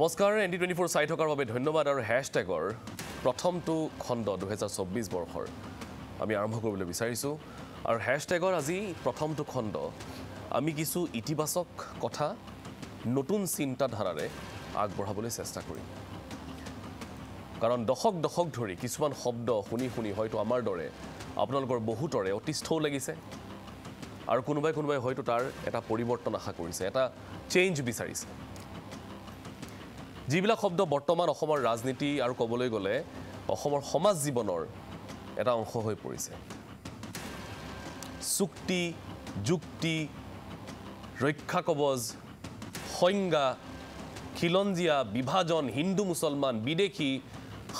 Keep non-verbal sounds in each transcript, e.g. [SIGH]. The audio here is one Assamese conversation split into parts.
নমস্কাৰ এন ডি টুৱেণ্টি ফ'ৰ চাই থকাৰ বাবে ধন্যবাদ আৰু হেছটেগৰ প্ৰথমটো খণ্ড দুহেজাৰ চৌব্বিছ বৰ্ষৰ আমি আৰম্ভ কৰিবলৈ বিচাৰিছোঁ। আৰু হেছটেগৰ আজি প্ৰথমটো খণ্ড আমি কিছু ইতিবাচক কথা নতুন চিন্তাধাৰাৰে আগবঢ়াবলৈ চেষ্টা কৰিম। কাৰণ দশক দশক ধৰি কিছুমান শব্দ শুনি শুনি হয়তো আমাৰ দৰে আপোনালোকৰ বহুতৰে অতিষ্ঠও লাগিছে। আৰু কোনোবাই কোনোবাই হয়তো তাৰ এটা পৰিৱৰ্তন আশা কৰিছে এটা চেঞ্জ বিচাৰিছে। যিবিলাক শব্দ বৰ্তমান অসমৰ ৰাজনীতি আৰু ক'বলৈ গ'লে অসমৰ সমাজ জীৱনৰ এটা অংশ হৈ পৰিছে। চুক্তি যুক্তি ৰক্ষা কবচ সংজ্ঞা খিলঞ্জীয়া বিভাজন হিন্দু মুছলমান বিদেশী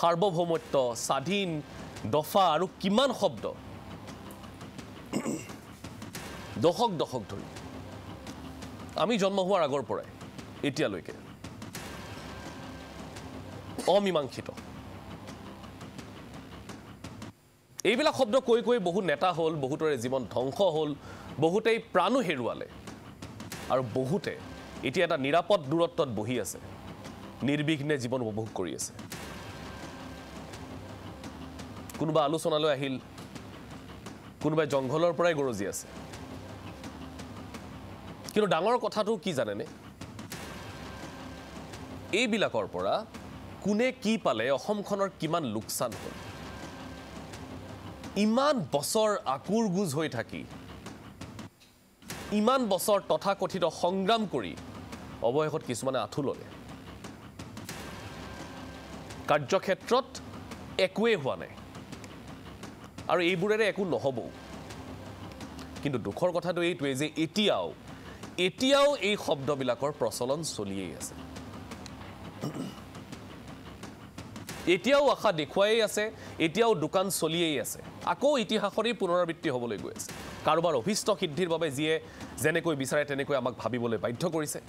সাৰ্বভৌমত্ব স্বাধীন দফা আৰু কিমান শব্দ। দশক দশক ধৰি আমি জন্ম হোৱাৰ আগৰ পৰাই এতিয়ালৈকে অমীমাংসিত। এইবিলাক শব্দ কৈ কৈ বহু নেতা হ'ল বহুতৰে জীৱন ধ্বংস হ'ল বহুতেই প্ৰাণো হেৰুৱালে। আৰু বহুতে এতিয়া এটা নিৰাপদ দূৰত্বত বহি আছে। নিৰ্বিঘ্নে জীৱন উপভোগ কৰি আছে। কোনোবা আলোচনালৈ আহিল কোনোবাই জংঘলৰ পৰাই গৰজি আছে। কিন্তু ডাঙৰ কথাটো কি জানেনে? এইবিলাকৰ পৰা কোনে কি পালে অসমখনৰ কিমান লোকচান হ'ল? ইমান বছৰ আকুৰ গোজ হৈ থাকি ইমান বছৰ তথাকথিত সংগ্ৰাম কৰি অৱশেষত কিছুমানে আঁঠু ল'লে। কাৰ্যক্ষেত্ৰত একোৱেই হোৱা নাই। আৰু এইবোৰেৰে একো নহ'বও। কিন্তু দুখৰ কথাটো এইটোৱেই যে এতিয়াও এতিয়াও এই শব্দবিলাকৰ প্ৰচলন চলিয়েই আছে। এতিয়াও আশা দেখুৱাই আছে এতিয়াও দোকান চলিয়েই আছে। আকৌ ইতিহাসৰেই পুনৰাবৃত্তি হ'বলৈ গৈ আছে। কাৰোবাৰ অভীষ্ট সিদ্ধিৰ বাবে যিয়ে যেনেকৈ বিচাৰে তেনেকৈ আমাক ভাবিবলৈ বাধ্য কৰিছে।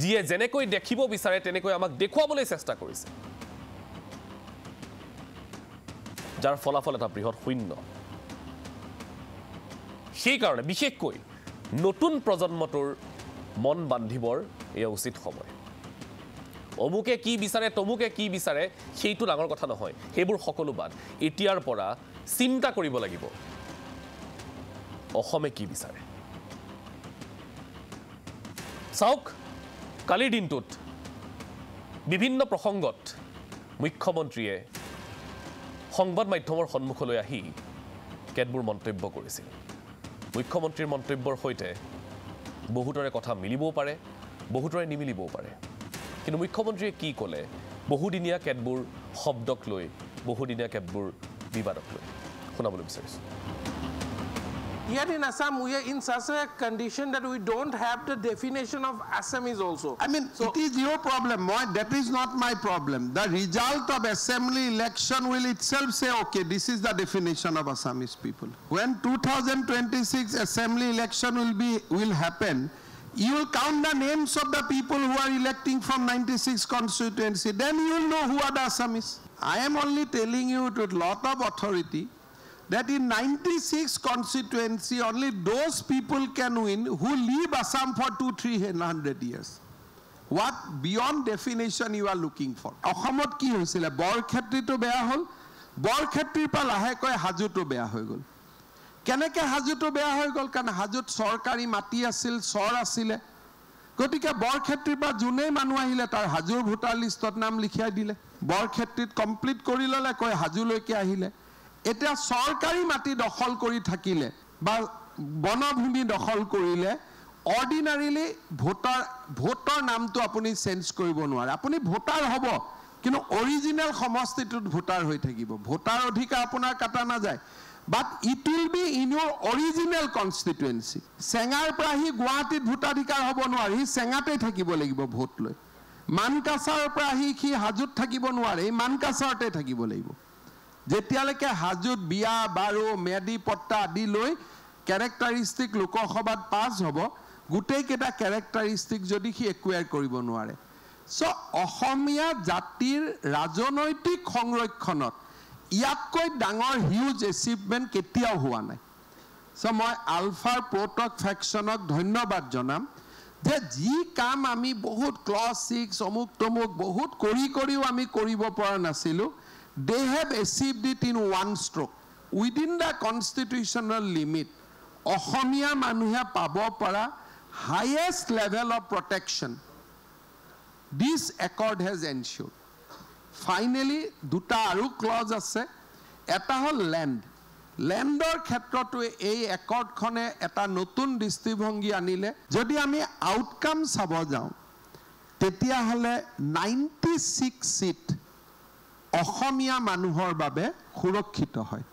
যিয়ে যেনেকৈ দেখিব বিচাৰে তেনেকৈ আমাক দেখুৱাবলৈ চেষ্টা কৰিছে। যাৰ ফলাফল এটা বৃহৎ শূন্য। সেইকাৰণে বিশেষকৈ নতুন প্ৰজন্মটোৰ মন বান্ধিবৰ এয়া উচিত সময়। অমুকে কি বিচাৰে তমুকে কি বিচাৰে সেইটো ডাঙৰ কথা নহয়। সেইবোৰ সকলো বাদ। এতিয়াৰ পৰা চিন্তা কৰিব লাগিব। অসমে কি বিচাৰে? চাওক কালিৰ দিনটোত বিভিন্ন প্ৰসংগত মুখ্যমন্ত্ৰীয়ে সংবাদ মাধ্যমৰ সন্মুখলৈ আহি কেতবোৰ মন্তব্য কৰিছিল। মুখ্যমন্ত্ৰীৰ মন্তব্যৰ সৈতে বহুতৰে কথা মিলিবও পাৰে বহুতৰে নিমিলিবও পাৰে। কিন্তু মুখ্যমন্ত্ৰীয়ে কি ক'লে বহুদিনীয়া কেতবোৰ শব্দক লৈ বহুদিনীয়া কেতবোৰ বিবাদক লৈ শুনাবলৈ বিচাৰিছোঁ Yet in Assam, we are in such a condition that we don't have the definition of Assamese also. I mean, so, it is your problem. Moi, that is not my problem. The result of assembly election will itself say, okay, this is the definition of Assamese people. When 2026 assembly election will be will happen, you will count the names of the people who are electing from 96 constituency. Then you will know who are the Assamese. I am only telling you with lot of authority that in 96 constituency only those people can win who leave Assam for two, three hundred years. What beyond definition you are looking for? অসমত কি হৈছিলে বৰক্ষেত্ৰীটো বেয়া হ'ল বৰক্ষেত্ৰীৰ পৰা লাহেকৈ হাজোটো বেয়া হৈ গ'ল কেনেকৈ হাজোটো বেয়া হৈ গ'ল? কাৰণ হাজোত চৰকাৰী মাটি আছিল চৰ আছিলে। গতিকে বৰক্ষেত্ৰীৰ পৰা যোনেই মানুহ আহিলে তাৰ হাজোৰ ভোটাৰ লিষ্টত নাম লিখিয়াই দিলে। বৰক্ষেত্ৰীত কমপ্লিট কৰি ল'লে কৈ হাজোলৈকে আহিলে। এতিয়া চৰকাৰী মাটি দখল কৰি থাকিলে বা বনভূমি দখল কৰিলে অৰ্ডিনাৰিলি ভোটাৰ ভোটৰ নামটো আপুনি চেঞ্জ কৰিব নোৱাৰে। আপুনি ভোটাৰ হ'ব কিন্তু অৰিজিনেল সমষ্টিটোত ভোটাৰ হৈ থাকিব। ভোটাৰ অধিকাৰ আপোনাৰ কাটা নাযায়। But it will be in your original constituency চেঙাৰ পৰা সি গুৱাহাটীত ভোটাধিকাৰ হ'ব নোৱাৰে সি চেঙাতেই থাকিব লাগিব ভোট লৈ মানকাছাৰৰ পৰা আহি সি হাজোত থাকিব নোৱাৰে সি মানকাছাৰতে থাকিব লাগিব যেতিয়ালৈকে হাজোত বিয়া বাৰু মেদি পট্টা আদি লৈ কেৰেক্টাৰিষ্টিক লোকসভাত পাছ হ'ব গোটেইকেইটা কেৰেক্টাৰিষ্টিক যদি সি একুৱেৰ কৰিব নোৱাৰে চ' অসমীয়া জাতিৰ ৰাজনৈতিক সংৰক্ষণত ইয়াতকৈ ডাঙৰ হিউজ এচিভমেণ্ট কেতিয়াও হোৱা নাই। চ' মই আলফাৰ প্ৰটক ফেকশ্যনক ধন্যবাদ জনাম যে যি কাম আমি বহুত ক্লজ ছিক্স অমুক তমুক বহুত কৰি কৰিও আমি কৰিব পৰা নাছিলোঁ। They have achieved it in one stroke within the constitutional limit Asomiya মানুহে পাব পৰা highest level of protection this accord has ensured finally দুটা আৰু ক্লজ আছে। এটা হ'ল লেণ্ড লেণ্ডৰ ক্ষেত্ৰতো এই একৰ্ডখনে এটা নতুন দৃষ্টিভংগী আনিলে। যদি আমি আউটকাম চাব যাওঁ তেতিয়াহ'লে নাইণ্টি ছিক্স ছিট অসমীয়া মানুহৰ বাবে সুৰক্ষিত হয়।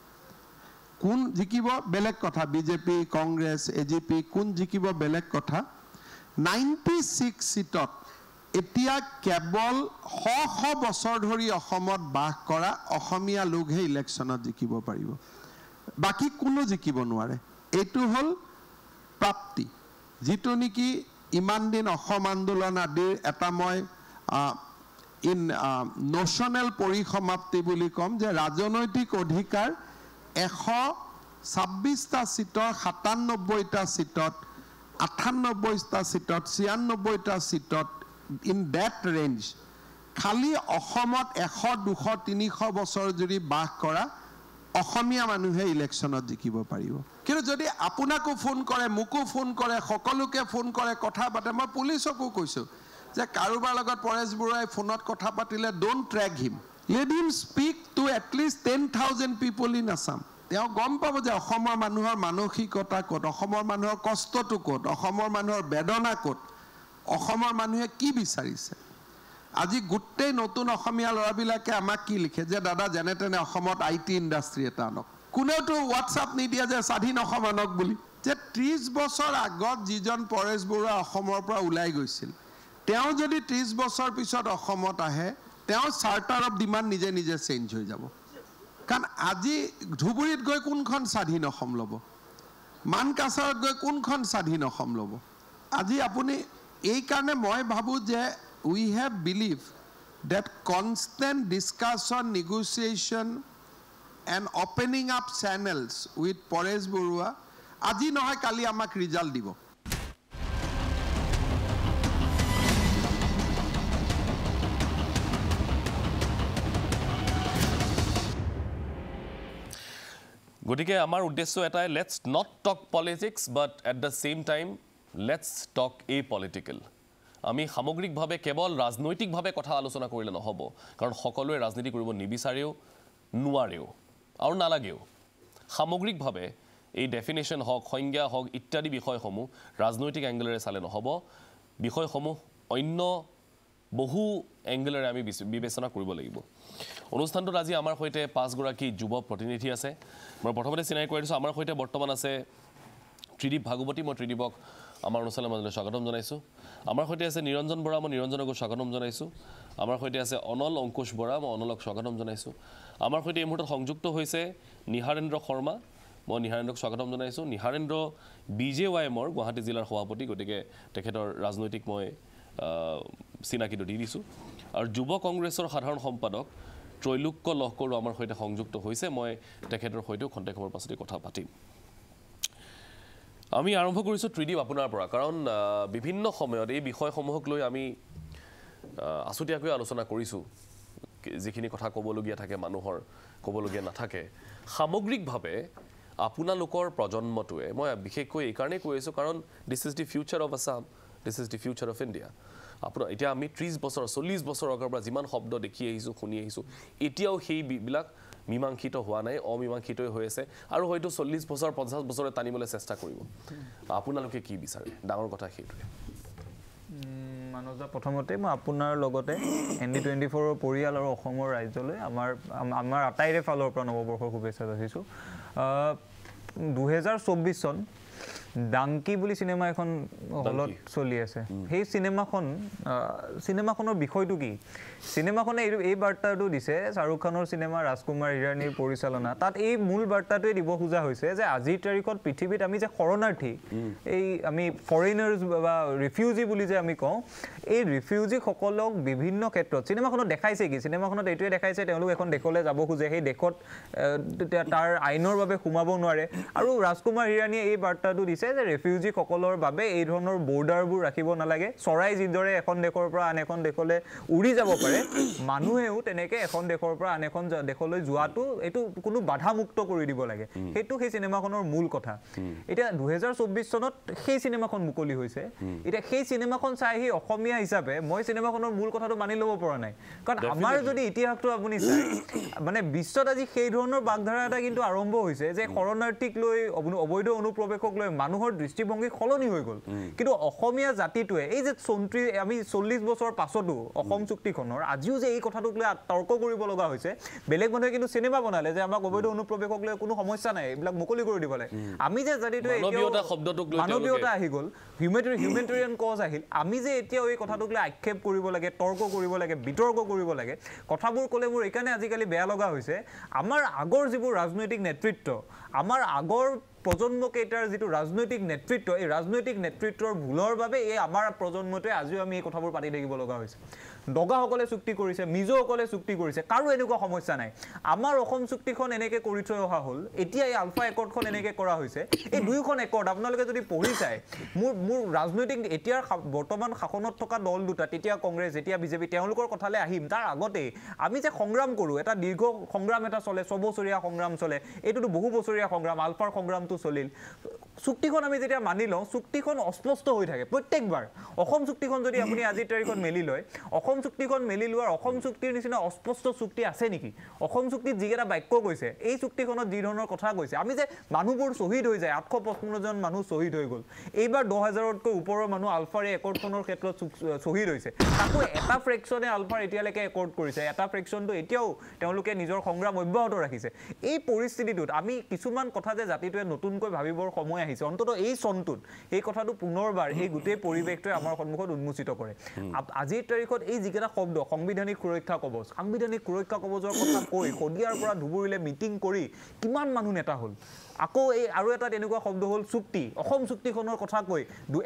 কোন জিকিব? বেলেগ কথা। BJP Congress A G P কোন জিকিব? বেলেগ কথা। নাইণ্টি ছিক্স ছিটত এতিয়া কেৱল শ শ বছৰ ধৰি অসমত বাস কৰা অসমীয়া লোকহে ইলেকশ্যনত জিকিব পাৰিব। বাকী কোনো জিকিব নোৱাৰে। এইটো হ'ল প্ৰাপ্তি। যিটো নেকি ইমান দিন অসম আন্দোলন আদিৰ এটা মই ইন নচনেল পৰিসমাপ্তি বুলি ক'ম যে ৰাজনৈতিক অধিকাৰ এশ ছাব্বিছটা ছিটৰ সাতান্নব্বৈটা ছিটত আঠান্নব্বৈটা ছিটত ছিয়ান্নব্বৈটা ছিটত ইন ডেট ৰেঞ্জ খালি অসমত এশ দুশ তিনিশ বছৰ যদি বাস কৰা অসমীয়া মানুহে ইলেকশ্যনত জিকিব পাৰিব। কিন্তু যদি আপোনাকো ফোন কৰে মোকো ফোন কৰে সকলোকে ফোন কৰে কথা পাতে মই পুলিচকো কৈছোঁ যে কাৰোবাৰ লগত পৰেশ বৰুৱাই ফোনত কথা পাতিলে don't treat him let him speak to at least ten thousand people in Assam তেওঁ গম পাব যে অসমৰ মানুহৰ মানসিকতা ক'ত অসমৰ মানুহৰ কষ্টটো ক'ত অসমৰ মানুহৰ বেদনা ক'ত। অসমৰ মানুহে কি বিচাৰিছে? আজি গোটেই নতুন অসমীয়া ল'ৰাবিলাকে আমাক কি লিখে? যে দাদা যেনে তেনে অসমত আই টি ইণ্ডাষ্ট্ৰী এটা আনক। কোনেওতো হোৱাটছআপ নিদিয়ে যে স্বাধীন অসম আনক বুলি। যে ত্ৰিছ বছৰ আগত যিজন পৰেশ বৰুৱা অসমৰ পৰা ওলাই গৈছিল তেওঁ যদি ত্ৰিছ বছৰ পিছত অসমত আহে তেওঁ চাৰ্টাৰ অফ ডিমাণ্ড নিজে নিজে চেঞ্জ হৈ যাব। কাৰণ আজি ধুবুৰীত গৈ কোনখন স্বাধীন অসম ল'ব? মানকাছাৰত গৈ কোনখন স্বাধীন অসম ল'ব? আজি আপুনি এইকাৰণে মই ভাবোঁ যে we have believe that constant discussion negotiation and opening up channels with Paresh Baruah আজি নহয় কালি আমাক ৰিজাল্ট দিব। গতিকে আমাৰ উদ্দেশ্য এটাই let's not talk politics but at the same time let's talk a political আমি সামগ্ৰিকভাৱে কেৱল ৰাজনৈতিকভাৱে কথা আলোচনা কৰিলে নহ'ব কাৰণ সকলোৱে ৰাজনীতি কৰিব নিবিচাৰেও নোৱাৰেও আৰু নালাগেও। সামগ্ৰিকভাৱে এই ডেফিনেশ্যন হওক সংজ্ঞা হওক ইত্যাদি বিষয়সমূহ ৰাজনৈতিক এংগলেৰে চালে নহ'ব। বিষয়সমূহ অন্য বহু এংগলেৰে আমি বিচ- বিবেচনা কৰিব লাগিব। অনুষ্ঠানটোত আজি আমাৰ সৈতে পাঁচগৰাকী যুৱ প্ৰতিনিধি আছে। মই প্ৰথমতে চিনাকি কৰি দিছোঁ। আমাৰ সৈতে বৰ্তমান আছে ত্ৰিদীপ ভাগৱতী। মই ত্ৰিদীপক আমাৰ অনুষ্ঠানৰ মাজলৈ স্বাগতম জনাইছোঁ। আমাৰ সৈতে আছে নিৰঞ্জন বৰা মই নিৰঞ্জনকো স্বাগতম জনাইছোঁ। আমাৰ সৈতে আছে অনল অংকুশ বৰা মই অনলক স্বাগতম জনাইছোঁ। আমাৰ সৈতে এই মুহূৰ্তত সংযুক্ত হৈছে নিহাৰেন্দ্ৰ শৰ্মা মই নিহাৰেন্দ্ৰক স্বাগতম জনাইছোঁ। নিহাৰেন্দ্ৰ বি জে ৱাই এমৰ গুৱাহাটী জিলাৰ সভাপতি গতিকে তেখেতৰ ৰাজনৈতিক মই চিনাকিটো দি দিছোঁ। আৰু যুৱ কংগ্ৰেছৰ সাধাৰণ সম্পাদক ত্ৰৈলোক্য লহকৰো আমাৰ সৈতে সংযুক্ত হৈছে। মই তেখেতৰ সৈতেও খন্তেক সময়ৰ পাছতে কথা পাতিম। আমি আৰম্ভ কৰিছোঁ ত্ৰিদীপ আপোনাৰ পৰা। কাৰণ বিভিন্ন সময়ত এই বিষয়সমূহক লৈ আমি আছুতীয়াকৈ আলোচনা কৰিছোঁ। যিখিনি কথা ক'বলগীয়া থাকে মানুহৰ ক'বলগীয়া নাথাকে। সামগ্ৰিকভাৱে আপোনালোকৰ প্ৰজন্মটোৱে মই বিশেষকৈ এইকাৰণেই কৈ আছোঁ কাৰণ this is the future of Assam this is the future of India আপোনাৰ এতিয়া আমি ত্ৰিছ বছৰ চল্লিছ বছৰৰ আগৰ পৰা যিমান শব্দ দেখি আহিছোঁ শুনি আহিছোঁ এতিয়াও সেইবিলাক মীমাংসিত হোৱা নাই অমীমাংসিতই হৈ আছে আৰু হয়তো চল্লিছ বছৰ পঞ্চাছ বছৰে টানিবলৈ চেষ্টা কৰিব। আপোনালোকে কি বিচাৰে? ডাঙৰ কথা সেইটোৱে। মানজা প্ৰথমতে মই আপোনাৰ লগতে এন ডি টুৱেণ্টি ফ'ৰৰ পৰিয়াল আৰু অসমৰ ৰাজ্যলৈ আমাৰ আম- আমাৰ আটাইৰে ফালৰ পৰা নৱবৰ্ষৰ শুভেচ্ছা যাচিছোঁ। দুহেজাৰ চৌব্বিছ চন ডাংকি বুলি চিনেমা এখন হলত চলি আছে। সেই চিনেমাখন চিনেমাখনৰ বিষয়টো কি? চিনেমাখনে এই এই বাৰ্তাটো দিছে শ্বাহৰুখ খানৰ চিনেমা ৰাজকুমাৰ হিৰাণীৰ পৰিচালনা। তাত এই মূল বাৰ্তাটোৱে দিব খোজা হৈছে যে আজিৰ তাৰিখত পৃথিৱীত আমি যে শৰণাৰ্থী এই আমি ফৰেইনাৰ্ছ বা ৰিফিউজি বুলি যে আমি কওঁ এই ৰিফিউজিসকলক বিভিন্ন ক্ষেত্ৰত চিনেমাখনত দেখাইছে কি? চিনেমাখনত এইটোৱে দেখাইছে তেওঁলোক এখন দেশলৈ যাব খোজে সেই দেশত তাৰ আইনৰ বাবে সোমাব নোৱাৰে। আৰু ৰাজকুমাৰ হিৰাণীয়ে এই বাৰ্তাটো দিছে দিছে যে ৰেফিউজিসকলৰ বাবে এই ধৰণৰ বৰ্ডাৰবোৰ ৰাখিব নালাগে। চৰাই যিদৰে এখন দেশৰ পৰা আন এখন দেশলৈ উৰি যাব পাৰে মানুহেও তেনেকৈ এখন দেশৰ পৰা আন এখন দেশলৈ যোৱাটো এইটো কোনো বাধামুক্ত কৰি দিব লাগে। সেইটো সেই চিনেমাখনৰ মূল কথা। এতিয়া দুহেজাৰ চৌব্বিছ চনত সেই চিনেমাখন মুকলি হৈছে। এতিয়া সেই চিনেমাখন চাই আহি অসমীয়া হিচাপে মই চিনেমাখনৰ মূল কথাটো মানি ল'ব পৰা নাই। কাৰণ আমাৰ যদি ইতিহাসটো আপুনি চাই মানে বিশ্বত আজি সেই ধৰণৰ বাগধাৰা এটা কিন্তু আৰম্ভ হৈছে যে শৰণাৰ্থীক লৈ অবৈধ- অবৈধ অনুপ্ৰৱেশক লৈ মানুহৰ দৃষ্টিভংগী সলনি হৈ গ'ল। কিন্তু অসমীয়া জাতিটোৱে এই যে চৌত্ৰিছ আমি চল্লিছ বছৰ পাছতো অসম চুক্তিখনৰ আজিও যে এই কথাটোক লৈ তৰ্ক কৰিব লগা হৈছে বেলেগ মানুহে কিন্তু চিনেমা বনালে যে আমাক অবৈধ অনুপ্ৰৱেশক লৈ কোনো সমস্যা নাই এইবিলাক মুকলি কৰি দিব লাগে। আমি যে জাতিটোৱে মানৱীয়তা আহি গ'ল হিউমেটেৰি হিউমেটেৰিয়ান কজ আহিল। আমি যে এতিয়াও এই কথাটোক লৈ আক্ষেপ কৰিব লাগে তৰ্ক কৰিব লাগে বিতৰ্ক কৰিব লাগে কথাবোৰ ক'লে মোৰ এইকাৰণে আজিকালি বেয়া লগা হৈছে। আমাৰ আগৰ যিবোৰ ৰাজনৈতিক নেতৃত্ব আমাৰ আগৰ প্ৰজন্মকেইটাৰ যিটো ৰাজনৈতিক নেতৃত্ব এই ৰাজনৈতিক নেতৃত্বৰ ভুলৰ বাবে এই আমাৰ প্ৰজন্মটোৱে আজিও আমি এই কথাবোৰ পাতি থাকিব লগা হৈছে। দগাসকলে চুক্তি কৰিছে মিজোসকলে চুক্তি কৰিছে কাৰো এনেকুৱা সমস্যা নাই। আমাৰ অসম চুক্তিখন এনেকৈ কৰি থৈ অহা হ'ল এতিয়া এই আলফা একৰ্ডখন এনেকৈ কৰা হৈছে। এই দুয়োখন একৰ্ড আপোনালোকে যদি পঢ়ি চায় মোৰ মোৰ ৰাজনৈতিক এতিয়াৰ বৰ্তমান শাসনত থকা দল দুটা তেতিয়া কংগ্ৰেছ এতিয়া বিজেপি তেওঁলোকৰ কথালৈ আহিম তাৰ আগতেই আমি যে সংগ্ৰাম কৰোঁ এটা দীৰ্ঘ সংগ্ৰাম এটা চলে ছবছৰীয়া সংগ্ৰাম চলে এইটোতো বহু বছৰীয়া সংগ্ৰাম আলফাৰ সংগ্ৰামটো চলিল। চুক্তিখন আমি যেতিয়া মানি লওঁ চুক্তিখন অস্পষ্ট হৈ থাকে প্ৰত্যেকবাৰ। অসম চুক্তিখন যদি আপুনি আজিৰ তাৰিখত মেলি লয় অসম চুক্তিখন মেলি লোৱাৰ অসম চুক্তিৰ নিচিনা অস্পষ্ট চুক্তি আছে নেকি? অসম চুক্তিত যিকেইটা বাক্য কৈছে এই চুক্তিখনত যি ধৰণৰ কথা কৈছে আমি যে মানুহবোৰ শ্বহীদ হৈ যায় আঠশ পঁচপন্নজন মানুহ শ্বহীদ হৈ গ'ল এইবাৰ দহ হাজাৰতকৈ ওপৰৰ মানুহ আলফাৰ এই একৰ্ডখনৰ ক্ষেত্ৰত শ্বহীদ হৈছে। তাকো এটা ফ্ৰেকশ্যনে আলফাৰ এতিয়ালৈকে একৰ্ড কৰিছে এটা ফ্ৰেকশ্যনটো এতিয়াও তেওঁলোকে নিজৰ সংগ্ৰাম অব্যাহত ৰাখিছে। এই পৰিস্থিতিটোত আমি কিছুমান কথা যে জাতিটোৱে নতুনকৈ ভাবিবৰ সময় আহিছে। অন্ততঃ এই চনটোত এই কথাটো পুনৰবাৰ এই গোটেই পৰিৱেশটোৱে আমাৰ সন্মুখত উন্মোচিত কৰে। আজিৰ তাৰিখত এই যিকেইটা শব্দ সাংবিধানিক সুৰক্ষা কৱচ সাংবিধানিক সুৰক্ষা কৱচৰ কথা কৈ শদিয়াৰ পৰা ধুবুৰীলৈ মিটিং কৰি কিমান মানুহ নেতা হ'ল? আকৌ এই আৰু এটা তেনেকুৱা শব্দ হ'ল চুক্তি। অসম চুক্তিখনৰ কথা কৈ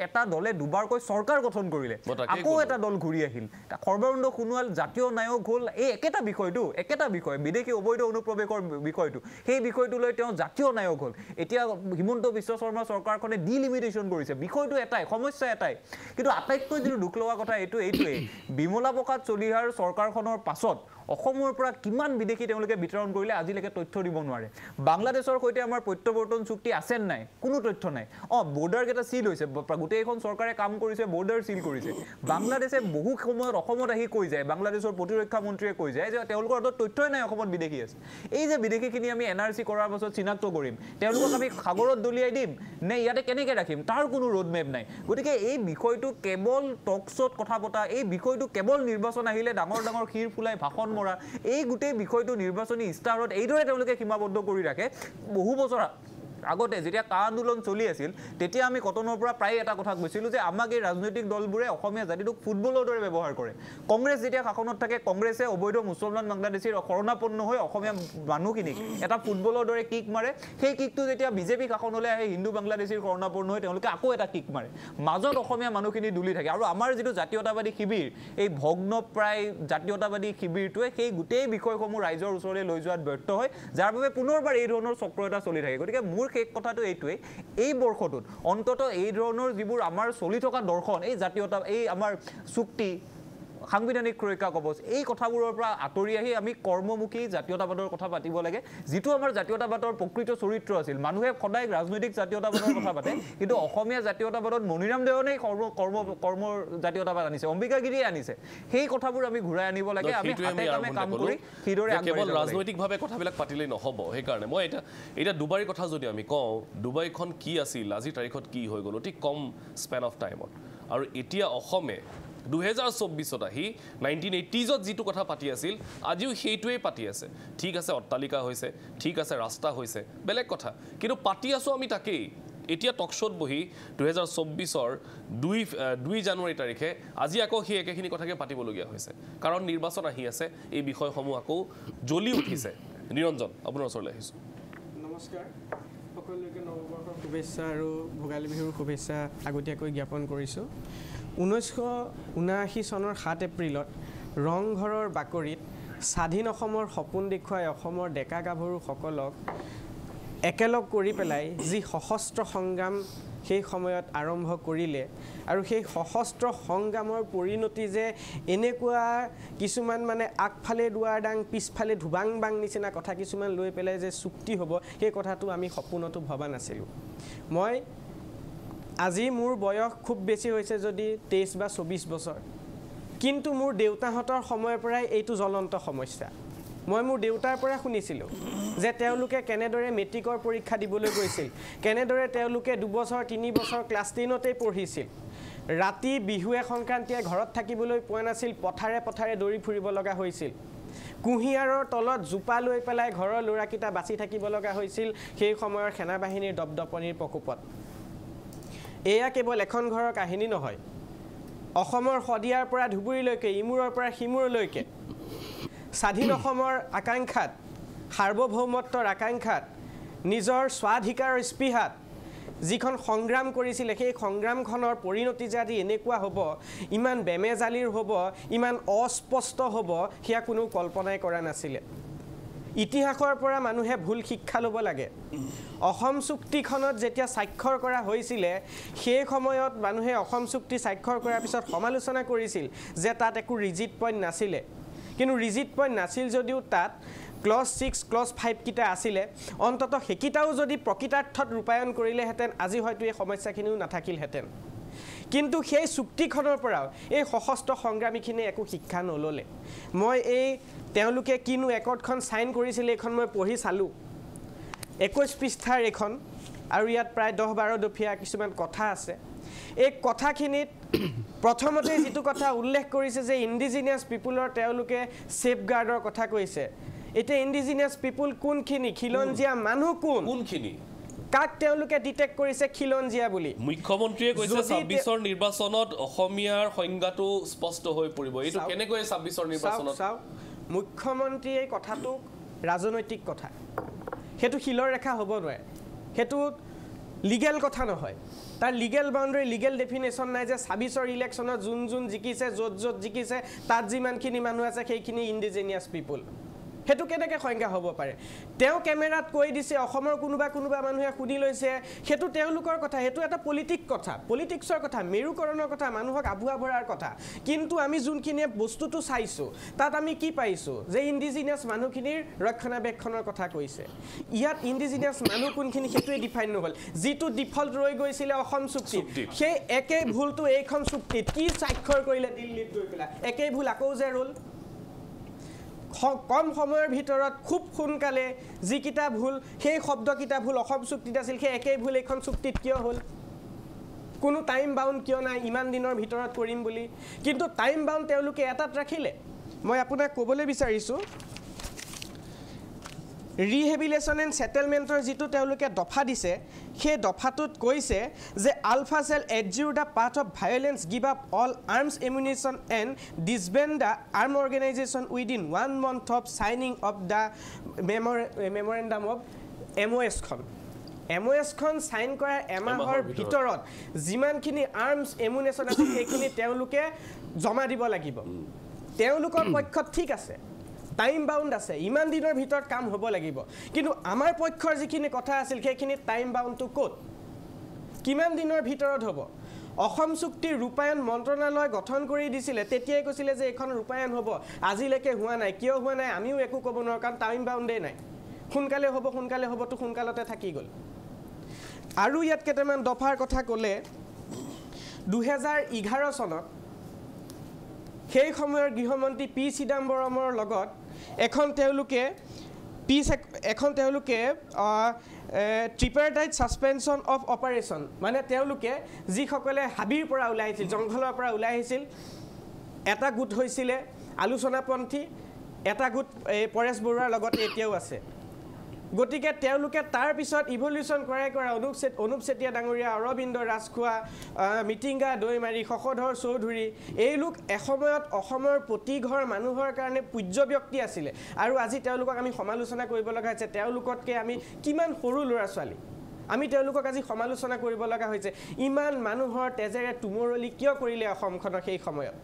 এটা দলে দুবাৰকৈ চৰকাৰ গঠন কৰিলে। আকৌ। এটা দল ঘূৰি আহিল। সৰ্বানন্দ সোণোৱাল জাতীয় নায়ক হ'ল এই একেটা বিষয়টো একেটা বিষয় বিদেশী অবৈধ অনুপ্ৰৱেশৰ বিষয়টো। সেই বিষয়টো লৈ তেওঁ জাতীয় নায়ক হ'ল। এতিয়া হিমন্ত বিশ্ব শৰ্মা চৰকাৰখনে ডিলিমিটেশ্যন কৰিছে। বিষয়টো এটাই সমস্যা এটাই। কিন্তু আটাইতকৈ যিটো দুখ লগা কথা এইটো এইটোৱেই। বিমলা প্ৰসাদ চলিহাৰ চৰকাৰখনৰ পাছত অসমৰ পৰা কিমান বিদেশী তেওঁলোকে বিতৰণ কৰিলে আজিলৈকে তথ্য দিব নোৱাৰে। বাংলাদেশৰ সৈতে আমাৰ প্ৰত্যাৱৰ্তন চুক্তি আছে নাই? কোনো তথ্য নাই। অঁ বৰ্ডাৰকেইটা চিল হৈছে। গোটেইখন চৰকাৰে কাম কৰিছে বৰ্ডাৰ চিল কৰিছে। বাংলাদেশে বহু সময়ত অসমত আহি কৈ যায় বাংলাদেশৰ প্ৰতিৰক্ষা মন্ত্ৰীয়ে কৈ যায় যে তেওঁলোকৰ হাতত তথ্যই নাই অসমত বিদেশী আছে। এই যে বিদেশীখিনি আমি এন আৰ চি কৰাৰ পাছত চিনাক্ত কৰিম তেওঁলোকক আমি সাগৰত দলিয়াই দিম নে ইয়াতে কেনেকৈ ৰাখিম তাৰ কোনো ৰোডমেপ নাই। গতিকে এই বিষয়টো কেৱল টক শ্ব'ত কথা পতা এই বিষয়টো কেৱল নিৰ্বাচন আহিলে ডাঙৰ ডাঙৰ শিৰ ফুলাই ভাষণ মৰা। এই গোটেই বিষয়টো নিৰ্বাচনী ইস্তাহাৰত এইদৰে তেওঁলোকে সীমাবদ্ধ কৰি ৰাখে। বহু বছৰ আগতে যেতিয়া কা আন্দোলন চলি আছিল তেতিয়া আমি কটনৰ পৰা প্ৰায় এটা কথা কৈছিলোঁ যে আমাক এই ৰাজনৈতিক দলবোৰে অসমীয়া জাতিটোক ফুটবলৰ দৰে ব্যৱহাৰ কৰে। কংগ্ৰেছ যেতিয়া শাসনত থাকে কংগ্ৰেছে অবৈধ মুছলমান বাংলাদেশীৰ শৰণাপন্ন হৈ অসমীয়া মানুহখিনিক এটা ফুটবলৰ দৰে কিক মাৰে। সেই কিকটো যেতিয়া বিজেপি শাসনলৈ আহে হিন্দু বাংলাদেশীৰ শৰণাপন্ন হৈ তেওঁলোকে আকৌ এটা কিক মাৰে। মাজত অসমীয়া মানুহখিনি দুলি থাকে আৰু আমাৰ যিটো জাতীয়তাবাদী শিবিৰ এই ভগ্নপ্ৰায় জাতীয়তাবাদী শিবিৰটোৱে সেই গোটেই বিষয়সমূহ ৰাইজৰ ওচৰলৈ লৈ যোৱাত ব্যৰ্থ হয় যাৰ বাবে পুনৰবাৰ এই ধৰণৰ চক্ৰ এটা চলি থাকে। গতিকে মোৰ শেষ কথাটো এইটোৱেই এই বৰ্ষটোত অন্ততঃ এই ধৰণৰ যিবোৰ আমাৰ চলি থকা দৰ্শন এই জাতীয়তা এই আমাৰ চুক্তি সাংবিধানিক সুৰক্ষা কৱচ এই কথাবোৰৰ পৰা আঁতৰি আহি আমি কৰ্মমুখী জাতীয়তাবাদৰ কথা পাতিব লাগে। যিটো আমাৰ জাতীয়তাবাদৰ প্ৰকৃত চৰিত্ৰ আছিল। মানুহে সদায় ৰাজনৈতিক জাতীয়তাবাদৰ কথা পাতে কিন্তু অসমীয়া জাতীয়তাবাদত মণিৰাম দেৱানেই কৰ্ম কৰ্ম কৰ্মৰ জাতীয়তাবাদ আনিছে। অম্বিকাগিৰিয়ে আনিছে। সেই কথাবোৰ আমি ঘূৰাই আনিব লাগে। আমি হাতে কামে কৰি সেইদৰে কেৱল। ৰাজনৈতিকভাৱে কথাবিলাক পাতিলেই নহ'ব। সেইকাৰণে মই এতিয়া এতিয়া ডুবাইৰ কথা যদি আমি কওঁ ডুবাইখন কি আছিল আজিৰ তাৰিখত কি হৈ গ'ল অতি কম স্পেন অফ টাইমত আৰু এতিয়া অসমে দুহেজাৰ চৌব্বিছত আহি নাইনটিন এইটিজত যিটো কথা পাতি আছিল আজিও সেইটোৱেই পাতি আছে। ঠিক আছে অট্টালিকা হৈছে ঠিক আছে ৰাস্তা হৈছে বেলেগ কথা। কিন্তু পাতি আছোঁ আমি তাকেই। এতিয়া টকশ্ব'ত বহি দুহেজাৰ চৌব্বিছৰ দুই দুই জানুৱাৰী তাৰিখে আজি আকৌ সেই একেখিনি কথাকে পাতিবলগীয়া হৈছে। কাৰণ নিৰ্বাচন আহি আছে এই বিষয়সমূহ আকৌ জ্বলি উঠিছে। নিৰঞ্জন আপোনাৰ ওচৰলৈ আহিছোঁ। নমস্কাৰ। সকলোকে নৱবৰ্ষৰ শুভেচ্ছা আৰু ভোগালী বিহুৰ শুভেচ্ছা আগতীয়াকৈ জ্ঞাপন কৰিছোঁ। ঊনৈছশ ঊনাশী চনৰ সাত এপ্ৰিলত ৰংঘৰৰ বাকৰিত স্বাধীন অসমৰ সপোন দেখুৱাই অসমৰ ডেকা গাভৰুসকলক একেলগ কৰি পেলাই যি সশস্ত্ৰ সংগ্ৰাম সেই সময়ত আৰম্ভ কৰিলে আৰু সেই সশস্ত্ৰ সংগ্ৰামৰ পৰিণতি যে এনেকুৱা কিছুমান মানে আগফালে দুৱাৰ দাং পিছফালে ধুবাং বাং নিচিনা কথা কিছুমান লৈ পেলাই যে চুক্তি হ'ব সেই কথাটো আমি সপোনতো ভবা নাছিলোঁ। মই আজি মোৰ বয়স খুব বেছি হৈছে যদি তেইছ বা চৌবিছ বছৰ। কিন্তু মোৰ দেউতাহঁতৰ সময়ৰ পৰাই এইটো জ্বলন্ত সমস্যা। মই মোৰ দেউতাৰ পৰা শুনিছিলোঁ যে তেওঁলোকে কেনেদৰে মেট্ৰিকৰ পৰীক্ষা দিবলৈ গৈছিল কেনেদৰে তেওঁলোকে দুবছৰ তিনি বছৰ ক্লাছ টেনতেই পঢ়িছিল। ৰাতি বিহুৱে সংক্ৰান্তিয়ে ঘৰত থাকিবলৈ পোৱা নাছিল পথাৰে পথাৰে দৌৰি ফুৰিব লগা হৈছিল। কুঁহিয়াৰৰ তলত জোপা লৈ পেলাই ঘৰৰ ল'ৰাকেইটা বাচি থাকিব লগা হৈছিল সেই সময়ৰ সেনাবাহিনীৰ দপদপনিৰ প্ৰকোপত। এয়া কেৱল এখন ঘৰৰ কাহিনী নহয় অসমৰ শদিয়াৰ পৰা ধুবুৰীলৈকে ইমূৰৰ পৰা সিমূৰলৈকে। স্বাধীন অসমৰ আকাংক্ষাত সাৰ্বভৌমত্বৰ আকাংক্ষাত নিজৰ স্বাধিকাৰৰ স্পৃহাত যিখন সংগ্ৰাম কৰিছিলে সেই সংগ্ৰামখনৰ পৰিণতি যে আজি এনেকুৱা হ'ব ইমান বেমেজালিৰ হ'ব ইমান অস্পষ্ট হ'ব সেয়া কোনো কল্পনাই কৰা নাছিলে। ইতিহাসৰ পৰা মানুহে ভুল শিক্ষা ল'ব লাগে। অসম চুক্তিখনত যেতিয়া স্বাক্ষৰ কৰা হৈছিলে সেই সময়ত মানুহে অসম চুক্তি স্বাক্ষৰ কৰাৰ পিছত সমালোচনা কৰিছিল যে তাত একো ৰিজিট পইণ্ট নাছিলে। কিন্তু ৰিজিট পইণ্ট নাছিল যদিও তাত ক্লজ ছিক্স ক্লজ ফাইভকেইটা আছিলে। অন্ততঃ সেইকেইটাও যদি প্ৰকৃতাৰ্থত ৰূপায়ণ কৰিলেহেঁতেন আজি হয়তো এই সমস্যাখিনিও নাথাকিলহেঁতেন। কিন্তু সেই চুক্তিখনৰ পৰাও এই সশস্ত্ৰ সংগ্ৰামীখিনিয়ে একো শিক্ষা নল'লে। মই এই তেওঁলোকে কিনো একৰ্ডখন ছাইন কৰিছিলে এইখন মই পঢ়ি চালোঁ। একৈছ পৃষ্ঠাৰ এইখন আৰু ইয়াত প্ৰায় দহ বাৰ দফীয়া কিছুমান কথা আছে। এই কথাখিনিত প্ৰথমতে যিটো কথা উল্লেখ কৰিছে যে ইণ্ডিজিনিয়াছ পিপুলৰ তেওঁলোকে ছেফগাৰ্ডৰ কথা কৈছে। এতিয়া ইণ্ডিজিনিয়াছ পিপুল কোনখিনি? খিলঞ্জীয়া মানুহ কোন? কোনখিনি? কাক তেওঁলোকে ডিটেক্ট কৰিছে খিলঞ্জীয়া বুলি? মুখ্যমন্ত্ৰীয়ে কৈছে ছাব্বিছৰ নিৰ্বাচনত অসমীয়াৰ সংজ্ঞাটো স্পষ্ট হৈ পৰিব। এইটো। কেনেকৈ ছাব্বিছৰ নিৰ্বাচনত চাওক। মুখ্যমন্ত্ৰীয়ে কথাটো ৰাজনৈতিক কথা। সেইটো শিলৰ ৰেখা হ'ব নোৱাৰে। সেইটো লিগেল কথা নহয়। তাৰ লিগেল বাউণ্ডেৰী লিগেল ডেফিনেশ্যন নাই যে ছাব্বিছৰ ইলেকশ্যনত যোন যোন জিকিছে য'ত য'ত জিকিছে তাত যিমানখিনি মানুহ আছে সেইখিনি ইণ্ডিজিনিয়াছ পিপুল সেইটো কেনেকৈ সংজ্ঞা হ'ব পাৰে? তেওঁ কেমেৰাত কৈ দিছে অসমৰ কোনোবা কোনোবা মানুহে শুনি লৈছে। সেইটো তেওঁলোকৰ কথা সেইটো এটা পলিটিক কথা। পলিটিক্সৰ কথা মেৰুকৰণৰ কথা মানুহক আভুৱা ভৰাৰ কথা। কিন্তু আমি যোনখিনিয়ে বস্তুটো চাইছোঁ তাত আমি কি পাইছোঁ? যে ইণ্ডিজিনিয়াছ মানুহখিনিৰ ৰক্ষণাবেক্ষণৰ কথা কৈছে। ইয়াত ইণ্ডিজিনিয়াছ মানুহ কোনখিনি সেইটোৱে ডিফাইন নহ'ল। যিটো ডিফল্ট ৰৈ গৈছিলে অসম চুক্তিত। সেই একেই ভুলটো এইখন চুক্তিত। কি স্বাক্ষৰ কৰিলে দিল্লীত গৈ পেলাই? একেই ভুল আকৌ যে ৰ'ল? কম সময়ৰ ভিতৰত খুব সোনকালে যিকেইটা ভুল সেই শব্দকেইটা ভুল অসম চুক্তিত আছিল সেই একেই ভুল এইখন চুক্তিত কিয় হ'ল? কোনো টাইম বাউণ্ড কিয় নাই? ইমান দিনৰ ভিতৰত কৰিম বুলি। কিন্তু টাইম বাউণ্ড তেওঁলোকে এটাত ৰাখিলে। মই আপোনাক ক'বলৈ বিচাৰিছোঁ ৰিহেবিলেশ্যন এণ্ড ছেটেলমেণ্টৰ যিটো তেওঁলোকে দফা দিছে সেই দফাটোত কৈছে যে ULFA cell এডজিউৰ the path of violence give up all arms এমিউনিশ্যন and ডিছবেণ্ড the arm organisation within one month of signing of the memorandum of M O এছখন M O এছখন sign কৰাৰ এমাহৰ ভিতৰত। যিমানখিনি আৰ্মছ এমুনেশ্যন আছে সেইখিনি তেওঁলোকে জমা দিব লাগিব। তেওঁলোকৰ পক্ষত ঠিক আছে। টাইম বাউণ্ড আছে। ইমান দিনৰ ভিতৰত কাম হ'ব লাগিব। কিন্তু আমাৰ পক্ষৰ যিখিনি কথা আছিল সেইখিনি টাইম বাউণ্ডটো ক'ত? কিমান দিনৰ ভিতৰত হ'ব? অসম চুক্তিৰ ৰূপায়ণ মন্ত্ৰণালয় গঠন কৰি দিছিলে। তেতিয়াই কৈছিলে যে এইখন ৰূপায়ণ হ'ব। আজিলৈকে হোৱা নাই। কিয় হোৱা নাই? আমিও একো ক'ব নোৱাৰোঁ কাৰণ টাইম বাউণ্ডেই নাই। সোনকালে হ'ব সোনকালে হ'বতো সোনকালতে থাকি গ'ল। আৰু ইয়াত কেইটামান দফাৰ কথা ক'লে দুহেজাৰ এঘাৰ চনত সেই সময়ৰ গৃহমন্ত্ৰী পি চিদাম্বৰমৰ লগত এখন তেওঁলোকে পি এখন তেওঁলোকে ট্ৰিপাৰটাইট ছাছপেনশ্যন অফ অপাৰেশ্যন মানে তেওঁলোকে যিসকলে হাবিৰ পৰা ওলাই আহিছিল জংঘলৰ পৰা ওলাই আহিছিল এটা গোট হৈছিলে আলোচনাপন্থী এটা গোট এই পৰেশ বৰুৱাৰ লগতে এতিয়াও আছে। গতিকে তেওঁলোকে তাৰপিছত ইভলিউশ্যন কৰাই কৰা অনুপ চেত অনুপ চেতিয়া ডাঙৰীয়া অৰবিন্দ ৰাজখোৱা মিটিংগা দৈমাৰী শশধৰ চৌধুৰী এই লোক এসময়ত অসমৰ প্ৰতি ঘৰ মানুহৰ কাৰণে পূজ্য ব্যক্তি আছিলে। আৰু আজি তেওঁলোকক আমি সমালোচনা কৰিব লগা হৈছে। তেওঁলোকতকৈ আমি কিমান সৰু ল'ৰা ছোৱালী? আমি তেওঁলোকক আজি সমালোচনা কৰিব লগা হৈছে। ইমান মানুহৰ তেজেৰে তুমৰলি কিয় কৰিলে অসমখনৰ সেই সময়ত?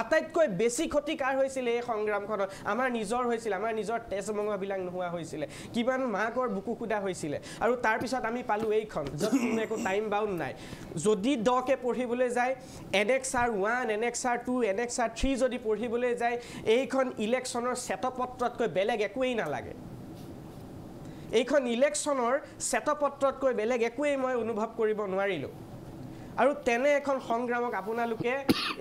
আটাইতকৈ বেছি ক্ষতি কাৰ হৈছিলে এই সংগ্ৰামখনত? আমাৰ নিজৰ হৈছিলে আমাৰ নিজৰ তেজ মঙহবিলাক নোহোৱা হৈছিলে। কিমান মাকৰ বুকু সুদা হৈছিলে। আৰু তাৰপিছত আমি পালোঁ এইখন য'ত কোনো একো টাইম বাউণ্ড নাই। যদি দকৈ পঢ়িবলৈ যায় annexure one annexure two annexure three যদি পঢ়িবলৈ যায় এইখন ইলেকশ্যনৰ শ্বেতপত্ৰতকৈ বেলেগ একোৱেই নালাগে। এইখন ইলেকশ্যনৰ শ্বেতপত্ৰতকৈ বেলেগ একোৱেই মই অনুভৱ কৰিব নোৱাৰিলোঁ। আৰু তেনে এখন সংগ্ৰামক আপোনালোকে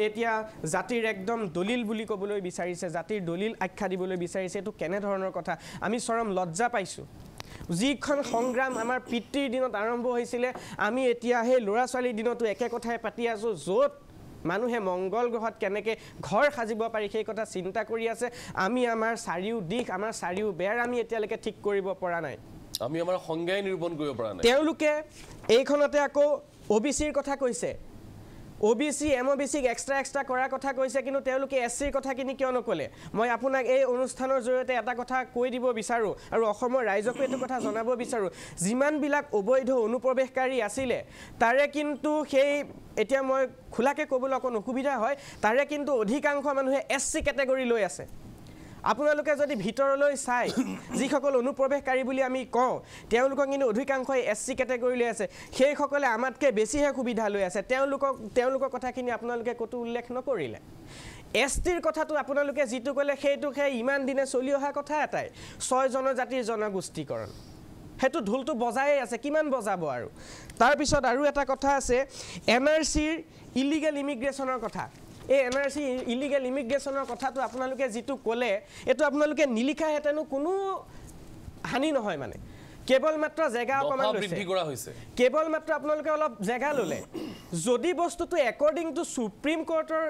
এতিয়া জাতিৰ একদম দলিল বুলি ক'বলৈ বিচাৰিছে জাতিৰ দলিল আখ্যা দিবলৈ বিচাৰিছে এইটো কেনেধৰণৰ কথা? আমি চৰম লজ্জা পাইছোঁ। যিখন সংগ্ৰাম আমাৰ পিতৃৰ দিনত আৰম্ভ হৈছিলে আমি এতিয়া সেই ল'ৰা ছোৱালীৰ দিনতো একে কথাই পাতি আছোঁ য'ত মানুহে মংগল গ্ৰহত কেনেকৈ ঘৰ সাজিব পাৰি সেই কথা চিন্তা কৰি আছে। আমি আমাৰ চাৰিও দিশ আমাৰ চাৰিও বেৰ আমি এতিয়ালৈকে ঠিক কৰিব পৰা নাই। আমি আমাৰ সংজ্ঞাই নিৰূপণ কৰিব পৰা নাই। তেওঁলোকে এইখনতে আকৌ অ' বি চিৰ কথা কৈছে। O' B C M O' B চিক এক্সট্ৰা এক্সট্ৰা কৰাৰ কথা কৈছে কিন্তু তেওঁলোকে এছ চিৰ কথাখিনি কিয় নক'লে? মই আপোনাক এই অনুষ্ঠানৰ জৰিয়তে এটা কথা কৈ দিব বিচাৰোঁ আৰু অসমৰ ৰাইজকো এইটো কথা জনাব বিচাৰোঁ। যিমানবিলাক অবৈধ অনুপ্ৰৱেশকাৰী আছিলে তাৰে কিন্তু সেই এতিয়া মই খোলাকৈ ক'বলৈ অকণ অসুবিধা হয় তাৰে কিন্তু অধিকাংশ মানুহে এছ চি কেটেগৰী লৈ আছে। আপোনালোকে যদি ভিতৰলৈ চাই যিসকল অনুপ্ৰৱেশকাৰী বুলি আমি কওঁ তেওঁলোকক কিন্তু অধিকাংশই এছ চি কেটেগৰীলৈ আছে। সেইসকলে আমাতকৈ বেছিহে সুবিধা লৈ আছে। তেওঁলোকক তেওঁলোকৰ কথাখিনি আপোনালোকে ক'তো উল্লেখ নকৰিলে। এছ টিৰ কথাটো আপোনালোকে যিটো ক'লে সেইটো সেই ইমান দিনে চলি অহা কথা এটাই। ছয় জনজাতিৰ জনগোষ্ঠীকৰণ। সেইটো ঢোলটো বজায়ে আছে। কিমান বজাব আৰু? তাৰপিছত আৰু এটা কথা আছে এন আৰ চিৰ ইলিগেল ইমিগ্ৰেশ্যনৰ কথা। এই এন আৰ চি ইলিগেল ইমিগ্ৰেশ্যনৰ কথাটো আপোনালোকে যিটো ক'লে এইটো আপোনালোকে নিলিখাহেঁতেনো কোনো হানি নহয় মানে। কেৱল মাত্ৰ জেগা অকণমান লৈছে। বৃদ্ধি কৰা হৈছে। কেৱল মাত্ৰ আপোনালোকে অলপ জেগা ল'লে। যদি বস্তুটো একৰ্ডিং টু সুপ্ৰিম কোৰ্টৰ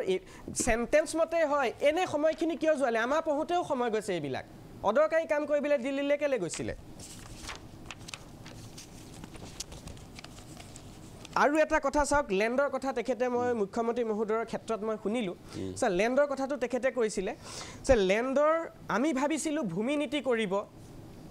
চেণ্টেঞ্চ মতে হয় এনে সময়খিনি কিয় যোৱালে? আমাৰ পঢ়োঁতেও সময় গৈছে এইবিলাক। অদৰকাৰী কাম কৰিবলৈ দিল্লীলৈ কেলৈ গৈছিলে? আৰু এটা কথা চাওক লেণ্ডৰ কথা তেখেতে মই মুখ্যমন্ত্ৰী মহোদয়ৰ ক্ষেত্ৰত মই শুনিলোঁ। যে লেণ্ডৰ কথাটো তেখেতে কৈছিলে যে লেণ্ডৰ আমি ভাবিছিলোঁ ভূমি নীতি কৰিব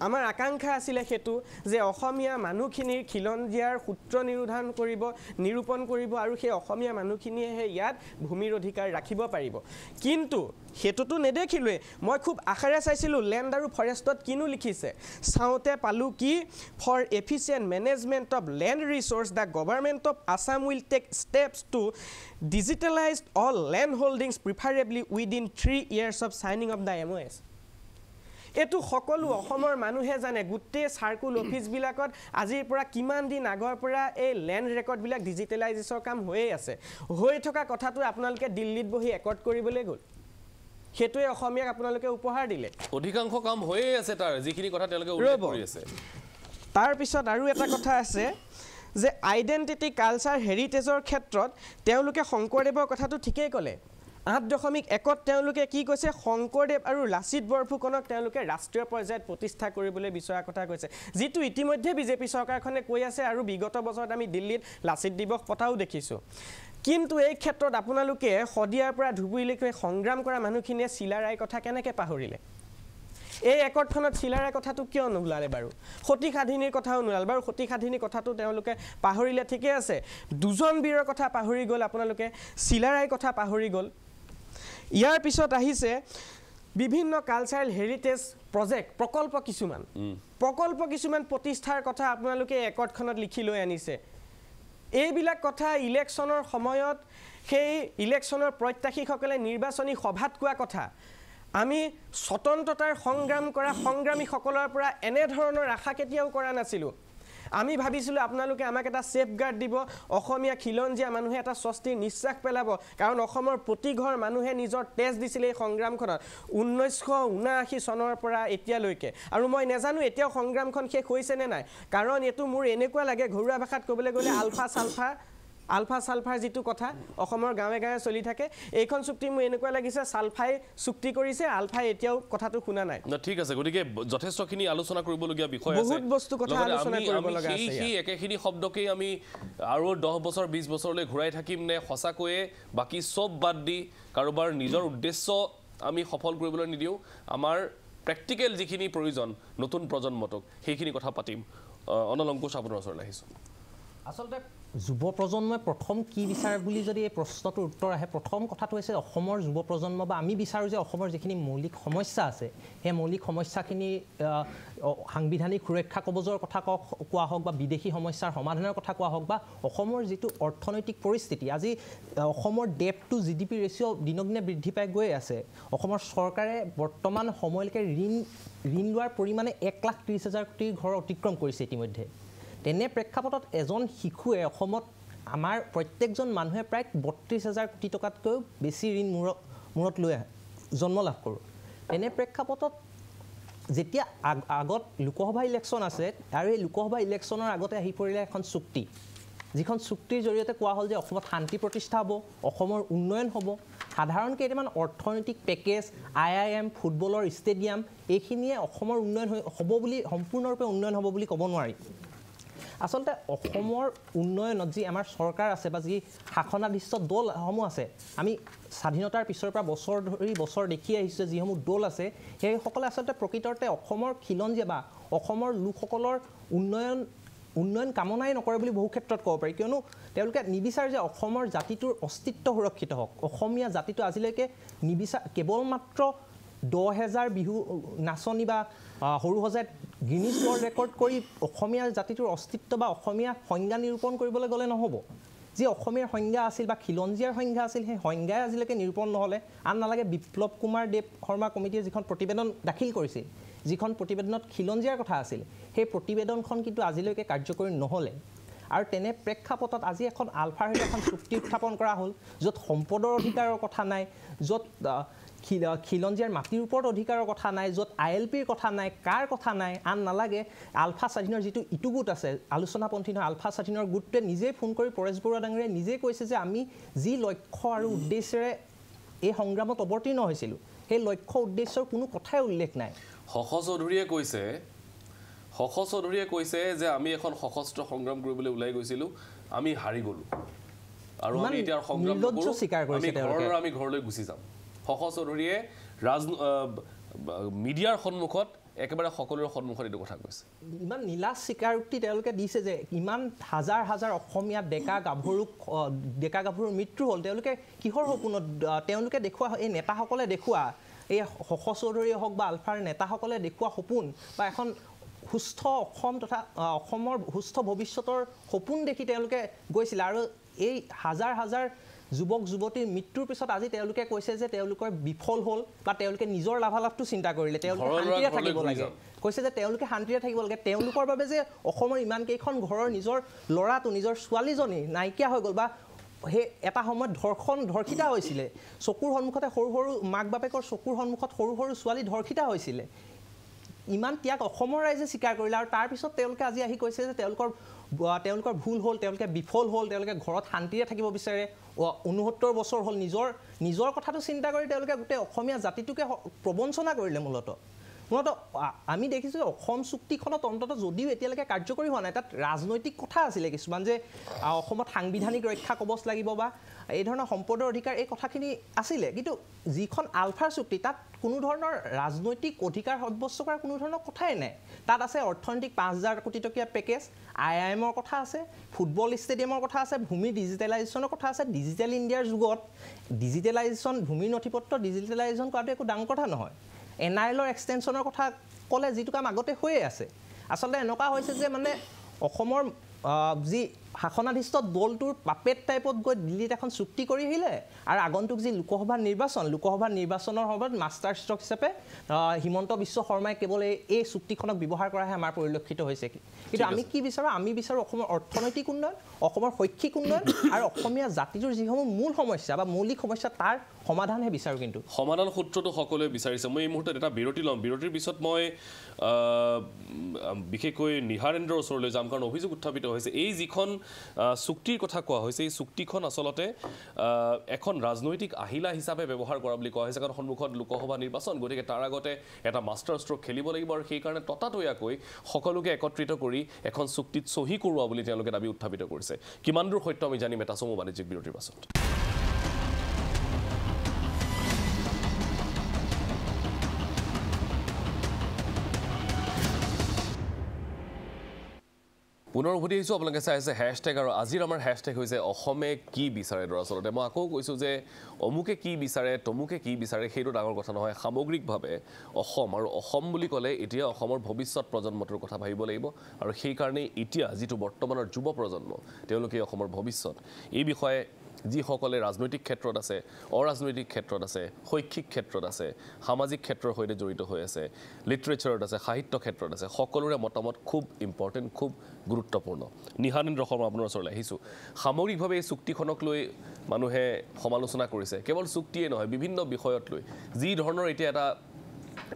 আমাৰ আকাংক্ষা আছিলে সেইটো যে অসমীয়া মানুহখিনিৰ খিলঞ্জীয়াৰ সূত্ৰ নিৰোধান কৰিব নিৰূপণ কৰিব আৰু সেই অসমীয়া মানুহখিনিয়েহে ইয়াত ভূমিৰ অধিকাৰ ৰাখিব পাৰিব। কিন্তু সেইটোতো নেদেখিলোৱেই। মই খুব আশাৰে চাইছিলোঁ লেণ্ড আৰু ফৰেষ্টত কিনো লিখিছে। চাওঁতে পালোঁ কি for efficient management of land resource the government of Assam will take steps to digitalize all land holdings preferably within three years of signing of the M O' S এইটো সকলো অসমৰ মানুহে জানে। গোটেই চাৰ্কুল অফিচবিলাকত আজিৰ পৰা কিমান দিন আগৰ পৰা এই লেণ্ড ৰেকৰ্ডবিলাক ডিজিটেলাইজেছৰ কাম হৈয়ে আছে। হৈ থকা কথাটো আপোনালোকে দিল্লীত বহি একৰ্ড কৰিবলৈ গ'ল। সেইটোৱে অসমীয়াক আপোনালোকে উপহাৰ দিলে। অধিকাংশ কাম হৈয়ে আছে তাৰ যিখিনি কথা তেওঁলোকে উল্লেখ ৰ'ব। কৰি আছে। তাৰপিছত আৰু এটা কথা আছে যে আইডেণ্টিটি কালচাৰ হেৰিটেজৰ ক্ষেত্ৰত তেওঁলোকে শংকৰদেৱৰ কথাটো ঠিকেই ক'লে। আঠ দশমিক একত তেওঁলোকে কি কৈছে? শংকৰদেৱ আৰু লাচিত বৰফুকনক তেওঁলোকে ৰাষ্ট্ৰীয় পৰ্যায়ত প্ৰতিষ্ঠা কৰিবলৈ বিচৰা কথা কৈছে। যিটো ইতিমধ্যে বিজেপি চৰকাৰখনে কৈ আছে আৰু বিগত বছৰত আমি দিল্লীত লাচিত দিৱস পতাও দেখিছোঁ। কিন্তু এই ক্ষেত্ৰত আপোনালোকে শদিয়াৰ পৰা ধুবুৰীলৈকে সংগ্ৰাম কৰা মানুহখিনিয়ে চিলাৰায়ৰ কথা কেনেকৈ পাহৰিলে? এই একৰ্ডখনত চিলাৰাৰ কথাটো কিয় নোলালে বাৰু? সতী সাধিনীৰ কথাও নোলালে বাৰু। সতী সাধিনীৰ কথাটো তেওঁলোকে পাহৰিলে ঠিকে আছে। দুজন বীৰৰ কথা পাহৰি গ'ল আপোনালোকে চিলাৰায়ৰ কথা পাহৰি গ'ল। ইয়াৰ পিছত আহিছে বিভিন্ন কালচাৰেল হেৰিটেজ প্ৰজেক্ট প্ৰকল্প কিছুমান। প্ৰকল্প কিছুমান প্ৰতিষ্ঠাৰ কথা আপোনালোকে একৰ্ডখনত লিখি লৈ আনিছে। এইবিলাক কথা ইলেকশ্যনৰ সময়ত সেই ইলেকশ্যনৰ প্ৰত্যাশীসকলে নিৰ্বাচনী সভাত কোৱা কথা। আমি স্বতন্ত্ৰতাৰ সংগ্ৰাম কৰা সংগ্ৰামীসকলৰ পৰা এনেধৰণৰ আশা কেতিয়াও কৰা নাছিলোঁ। আমি ভাবিছিলোঁ আপোনালোকে আমাক এটা ছেফ গাৰ্ড দিব। অসমীয়া খিলঞ্জীয়া মানুহে এটা স্বস্তিৰ নিশ্বাস পেলাব। কাৰণ অসমৰ প্ৰতি ঘৰ মানুহে নিজৰ তেজ দিছিলে এই সংগ্ৰামখনত। ঊনৈছশ ঊনাশী চনৰ পৰা এতিয়ালৈকে। আৰু মই নাজানো এতিয়াও সংগ্ৰামখন শেষ হৈছে নে নাই। কাৰণ এইটো মোৰ এনেকুৱা লাগে ঘৰুৱা ভাষাত ক'বলৈ গ'লে আলফা চালফা আলফা চালফাৰ যিটো কথা অসমৰ গাঁৱে গাঁৱে চলি থাকে এইখন চুক্তি মোৰ এনেকুৱা লাগিছে চালফাই চুক্তি কৰিছে আলফাই এতিয়াও কথাটো শুনা নাই। না ঠিক আছে গতিকে যথেষ্টখিনি আলোচনা কৰিবলগীয়া বিষয় আছে। বহুত বস্তু কথা আলোচনা আমি- কৰিব আমি লগা সেই আছে সেই একেখিনি শব্দকেই আমি আৰু দহ বছৰ বিছ বছৰলৈ ঘূৰাই থাকিম নে সঁচাকৈয়ে? বাকী চব বাদ দি কাৰোবাৰ নিজৰ উদ্দেশ্য আমি সফল কৰিবলৈ নিদিওঁ। আমাৰ প্ৰেক্টিকেল যিখিনি প্ৰয়োজন নতুন প্ৰজন্মটোক সেইখিনি কথা পাতিম। অনল অংকুশ আপোনাৰ ওচৰলৈ আহিছোঁ। আচলতে যুৱ প্ৰজন্মই প্ৰথম কি বিচাৰে বুলি যদি এই প্ৰশ্নটোৰ উত্তৰ আহে প্ৰথম কথাটো হৈছে অসমৰ যুৱ প্ৰজন্ম বা আমি বিচাৰোঁ যে অসমৰ যিখিনি মৌলিক সমস্যা আছে সেই মৌলিক সমস্যাখিনি সাংবিধানিক সুৰক্ষা কৱচৰ কথা কওক কোৱা হওক বা বিদেশী সমস্যাৰ সমাধানৰ কথা কোৱা হওক বা অসমৰ যিটো অৰ্থনৈতিক পৰিস্থিতি আজি অসমৰ debt to G D P ratio' দিনক দিনে বৃদ্ধি পাই গৈ আছে। অসমৰ চৰকাৰে বৰ্তমান সময়লৈকে ঋণ ঋণ লোৱাৰ পৰিমাণে এক লাখ ত্ৰিছ হাজাৰ কোটিৰ ঘৰ অতিক্ৰম কৰিছে ইতিমধ্যে। তেনে প্ৰেক্ষাপটত এজন শিশুৱে অসমত আমাৰ প্ৰত্যেকজন মানুহে প্ৰায় বত্ৰিছ হাজাৰ কোটি টকাতকৈও বেছি ঋণ মূৰত মূৰত লৈ জন্ম লাভ কৰোঁ। তেনে প্ৰেক্ষাপটত যেতিয়া আগ আগত লোকসভা ইলেকশ্যন আছে আৰু এই লোকসভা ইলেকশ্যনৰ আগতে আহি পৰিলে এখন চুক্তি যিখন চুক্তিৰ জৰিয়তে কোৱা হ'ল যে অসমত শান্তি প্ৰতিষ্ঠা হ'ব অসমৰ উন্নয়ন হ'ব সাধাৰণ কেইটামান অৰ্থনৈতিক পেকেজ আই আই এম ফুটবলৰ ষ্টেডিয়াম এইখিনিয়ে অসমৰ উন্নয়ন হ'ব বুলি সম্পূৰ্ণৰূপে উন্নয়ন হ'ব বুলি ক'ব নোৱাৰি। আচলতে অসমৰ উন্নয়নত যি আমাৰ চৰকাৰ আছে বা যি শাসনাধিষ্ঠ দলসমূহ আছে আমি স্বাধীনতাৰ পিছৰ পৰা বছৰ ধৰি বছৰ দেখি আহিছোঁ যিসমূহ দল আছে সেইসকলে আচলতে প্ৰকৃততে অসমৰ খিলঞ্জীয়া বা অসমৰ লোকসকলৰ উন্নয়ন উন্নয়ন কামনাই নকৰে বুলি বহু ক্ষেত্ৰত ক'ব পাৰি। কিয়নো তেওঁলোকে নিবিচাৰে যে অসমৰ জাতিটোৰ অস্তিত্ব সুৰক্ষিত হওক। অসমীয়া জাতিটো আজিলৈকে নিবিচাৰ কেৱল মাত্ৰ দহ হেজাৰ বিহু নাচনী বা সৰু সজাত গিনিজ ৱৰ্ল্ড ৰেকৰ্ড কৰি অসমীয়া জাতিটোৰ অস্তিত্ব বা অসমীয়া সংজ্ঞা নিৰূপণ কৰিবলৈ গ'লে নহ'ব। যি অসমীয়াৰ সংজ্ঞা আছিল বা খিলঞ্জীয়াৰ সংজ্ঞা আছিল সেই সংজ্ঞাই আজিলৈকে নিৰূপণ নহ'লে আন নালাগে বিপ্লৱ কুমাৰ দেৱ শৰ্মা কমিটিয়ে যিখন প্ৰতিবেদন দাখিল কৰিছিল যিখন প্ৰতিবেদনত খিলঞ্জীয়াৰ কথা আছিল সেই প্ৰতিবেদনখন কিন্তু আজিলৈকে কাৰ্যকৰী নহ'লে। আৰু তেনে প্ৰেক্ষাপটত আজি এখন আলফাৰ এখন চুক্তি উত্থাপন কৰা হ'ল য'ত সম্পদৰ অধিকাৰৰ কথা নাই য'ত খিলঞ্জীয়াৰ মাটিৰ ওপৰত অধিকাৰৰ কথা নাই য'ত আই এল পিৰ কথা নাই কাৰ কথা নাই আন নালাগে। আলফা স্বাধীনৰ যিটো ইটো গোট আছে আলোচনাপন্থী নহয় আলফা স্বাধীনৰ গোটটোৱে নিজেই ফোন কৰি পৰেশ বৰুৱা ডাঙৰীয়াই নিজেই কৈছে যে আমি যি লক্ষ্য আৰু উদ্দেশ্যেৰে এই সংগ্ৰামত অৱতীৰ্ণ হৈছিলোঁ সেই লক্ষ্য উদ্দেশ্যৰ কোনো কথাই উল্লেখ নাই। শশ চৌধুৰীয়ে কৈছে শশ চৌধুৰীয়ে কৈছে যে আমি এখন সশস্ত্ৰ সংগ্ৰাম কৰিবলৈ ওলাই গৈছিলোঁ আমি হাৰি গ'লোঁ। আৰু আমি এতিয়া সংগ্ৰাম আমি ঘৰলৈ গুচি যাম। শশ চৌধুৰীয়ে ৰাজ মিডিয়াৰ সন্মুখত একেবাৰে সকলোৰে সন্মুখত এইটো কথা কৈছে। ইমান নীলা স্বীকাৰোক্তি তেওঁলোকে দিছে যে ইমান হাজাৰ হাজাৰ অসমীয়া ডেকা গাভৰুক ডেকা গাভৰুৰ মৃত্যু হ'ল। তেওঁলোকে কিহৰ সপোনত তেওঁলোকে দেখুওৱা এই নেতাসকলে দেখুওৱা এই শশ চৌধুৰীয়ে হওক বা আলফাৰ নেতাসকলে দেখুওৱা সপোন বা এখন সুস্থ অসম তথা অসমৰ সুস্থ ভৱিষ্যতৰ সপোন দেখি তেওঁলোকে গৈছিলে। আৰু এই হাজাৰ হাজাৰ যুৱক যুৱতীৰ মৃত্যুৰ পিছত আজি তেওঁলোকে কৈছে যে তেওঁলোকৰ বিফল হ'ল বা তেওঁলোকে নিজৰ লাভালাভটো চিন্তা কৰিলে। তেওঁলোকে শান্তিৰে থাকিব লাগে। কৈছে যে তেওঁলোকে শান্তিৰে থাকিব লাগে। তেওঁলোকৰ বাবে যে অসমৰ ইমানকেইখন ঘৰৰ নিজৰ ল'ৰাটো নিজৰ ছোৱালীজনী নাইকিয়া হৈ গ'ল বা সেই এটা সময়ত ধৰ্ষণ ধৰ্ষিতা হৈছিলে। চকুৰ সন্মুখতে সৰু সৰু মাক বাপেকৰ চকুৰ সন্মুখত সৰু সৰু ছোৱালী ধৰ্ষিতা হৈছিলে। ইমান ত্যাগ অসমৰ ৰাইজে স্বীকাৰ কৰিলে আৰু তাৰপিছত তেওঁলোকে আজি আহি কৈছে যে তেওঁলোকৰ তেওঁলোকৰ ভুল হ'ল তেওঁলোকে বিফল হ'ল তেওঁলোকে ঘৰত শান্তিৰে থাকিব বিচাৰে ঊনসত্তৰ বছৰ হ'ল নিজৰ নিজৰ কথাটো চিন্তা কৰি তেওঁলোকে গোটেই অসমীয়া জাতিটোকে প্ৰবঞ্চনা কৰিলে মূলতঃ। মূলতঃ আমি দেখিছোঁ যে অসম চুক্তিখনত অন্ততঃ যদিও এতিয়ালৈকে কাৰ্যকৰী হোৱা নাই তাত ৰাজনৈতিক কথা আছিলে কিছুমান যে অসমত সাংবিধানিক ৰক্ষা কৱচ লাগিব বা এই ধৰণৰ সম্পদৰ অধিকাৰ এই কথাখিনি আছিলে। কিন্তু যিখন আলফাৰ চুক্তি তাত কোনো ধৰণৰ ৰাজনৈতিক অধিকাৰ সাব্যস্ত কৰাৰ কোনো ধৰণৰ কথাই নাই। তাত আছে অৰ্থনৈতিক পাঁচ হাজাৰ কোটি টকীয়া পেকেজ আই আই এমৰ কথা আছে ফুটবল ষ্টেডিয়ামৰ কথা আছে ভূমি ডিজিটেলাইজেশ্যনৰ কথা আছে ডিজিটেল ইণ্ডিয়াৰ যুগত ডিজিটেলাইজেশ্যন ভূমিৰ নথিপত্ৰ ডিজিটেলাইজেশ্যন কৰাটো একো ডাঙৰ কথা নহয়। এন আই এলৰ এক্সটেনশ্যনৰ কথা ক'লে যিটো কাম আগতে হৈয়ে আছে। আচলতে এনেকুৱা হৈছে যে মানে অসমৰ যি শাসনাধিষ্ঠ দলটোৰ পাপেট টাইপত গৈ দিল্লীত এখন চুক্তি কৰি আহিলে আৰু আগন্তুক যি লোকসভা নিৰ্বাচন লোকসভা নিৰ্বাচনৰ সময়ত মাষ্টাৰ ষ্ট্ৰক হিচাপে হিমন্ত বিশ্ব শৰ্মাই কেৱল এই এই চুক্তিখনক ব্যৱহাৰ কৰাহে আমাৰ পৰিলক্ষিত হৈছে। কিন্তু আমি কি বিচাৰোঁ? আমি বিচাৰোঁ অসমৰ অৰ্থনৈতিক উন্নয়ন অসমৰ শৈক্ষিক উন্নয়ন আৰু অসমীয়া জাতিটোৰ যিসমূহ মূল সমস্যা বা মৌলিক সমস্যা তাৰ সমাধানহে বিচাৰোঁ কিন্তু। সমাধান সূত্ৰটো সকলোৱে বিচাৰিছে। মই এই মুহূৰ্তত এটা বিৰতি ল'ম। বিৰতিৰ পিছত মই বিশেষকৈ নিহাৰেন্দ্ৰৰ ওচৰলৈ যাম। কাৰণ অভিযোগ উত্থাপিত হৈছে। এই যিখন চুক্তিৰ কথা কোৱা হৈছে। এই চুক্তিখন আচলতে এখন ৰাজনৈতিক আহিলা হিচাপে ব্যৱহাৰ কৰা বুলি কোৱা হৈছে। কাৰণ সন্মুখত লোকসভা নিৰ্বাচন গতিকে তাৰ আগতে এটা মাষ্টাৰ ষ্ট্ৰক খেলিব লাগিব আৰু সেইকাৰণে ততাতৈয়াকৈ সকলোকে একত্ৰিত কৰি এখন চুক্তিত চহী কৰোৱা বুলি তেওঁলোকে দাবী উত্থাপিত কৰিছে। কিমান দূৰ সত্য আমি জানিম। এটা চমু বাণিজ্যিক বিৰতিৰ পাছত। পুনৰ আহিছোঁ আপোনালোকে চাই আছে হেছটেগ আৰু আজিৰ আমাৰ হেছটেগ হৈছে অসমে কি বিচাৰে দৰাচলতে। মই আকৌ কৈছোঁ যে অমুকে কি বিচাৰে তমুকে কি বিচাৰে সেইটো ডাঙৰ কথা নহয়। সামগ্ৰিকভাৱে অসম আৰু অসম বুলি ক'লে এতিয়া অসমৰ ভৱিষ্যত প্ৰজন্মটোৰ কথা ভাবিব লাগিব আৰু সেইকাৰণে এতিয়া যিটো বৰ্তমানৰ যুৱ প্ৰজন্ম তেওঁলোকে অসমৰ ভৱিষ্যত। এই বিষয়ে যিসকলে ৰাজনৈতিক ক্ষেত্ৰত আছে অৰাজনৈতিক ক্ষেত্ৰত আছে শৈক্ষিক ক্ষেত্ৰত আছে সামাজিক ক্ষেত্ৰৰ সৈতে জড়িত হৈ আছে লিটাৰেচাৰত আছে সাহিত্য ক্ষেত্ৰত আছে সকলোৰে মতামত খুব ইম্পৰ্টেণ্ট খুব গুৰুত্বপূৰ্ণ। নিহানেন্দ্ৰ শৰ্মা আপোনাৰ ওচৰলৈ আহিছোঁ। সামগ্ৰিকভাৱে এই চুক্তিখনক লৈ মানুহে সমালোচনা কৰিছে। কেৱল চুক্তিয়ে নহয় বিভিন্ন বিষয়ত লৈ। যি ধৰণৰ এতিয়া এটা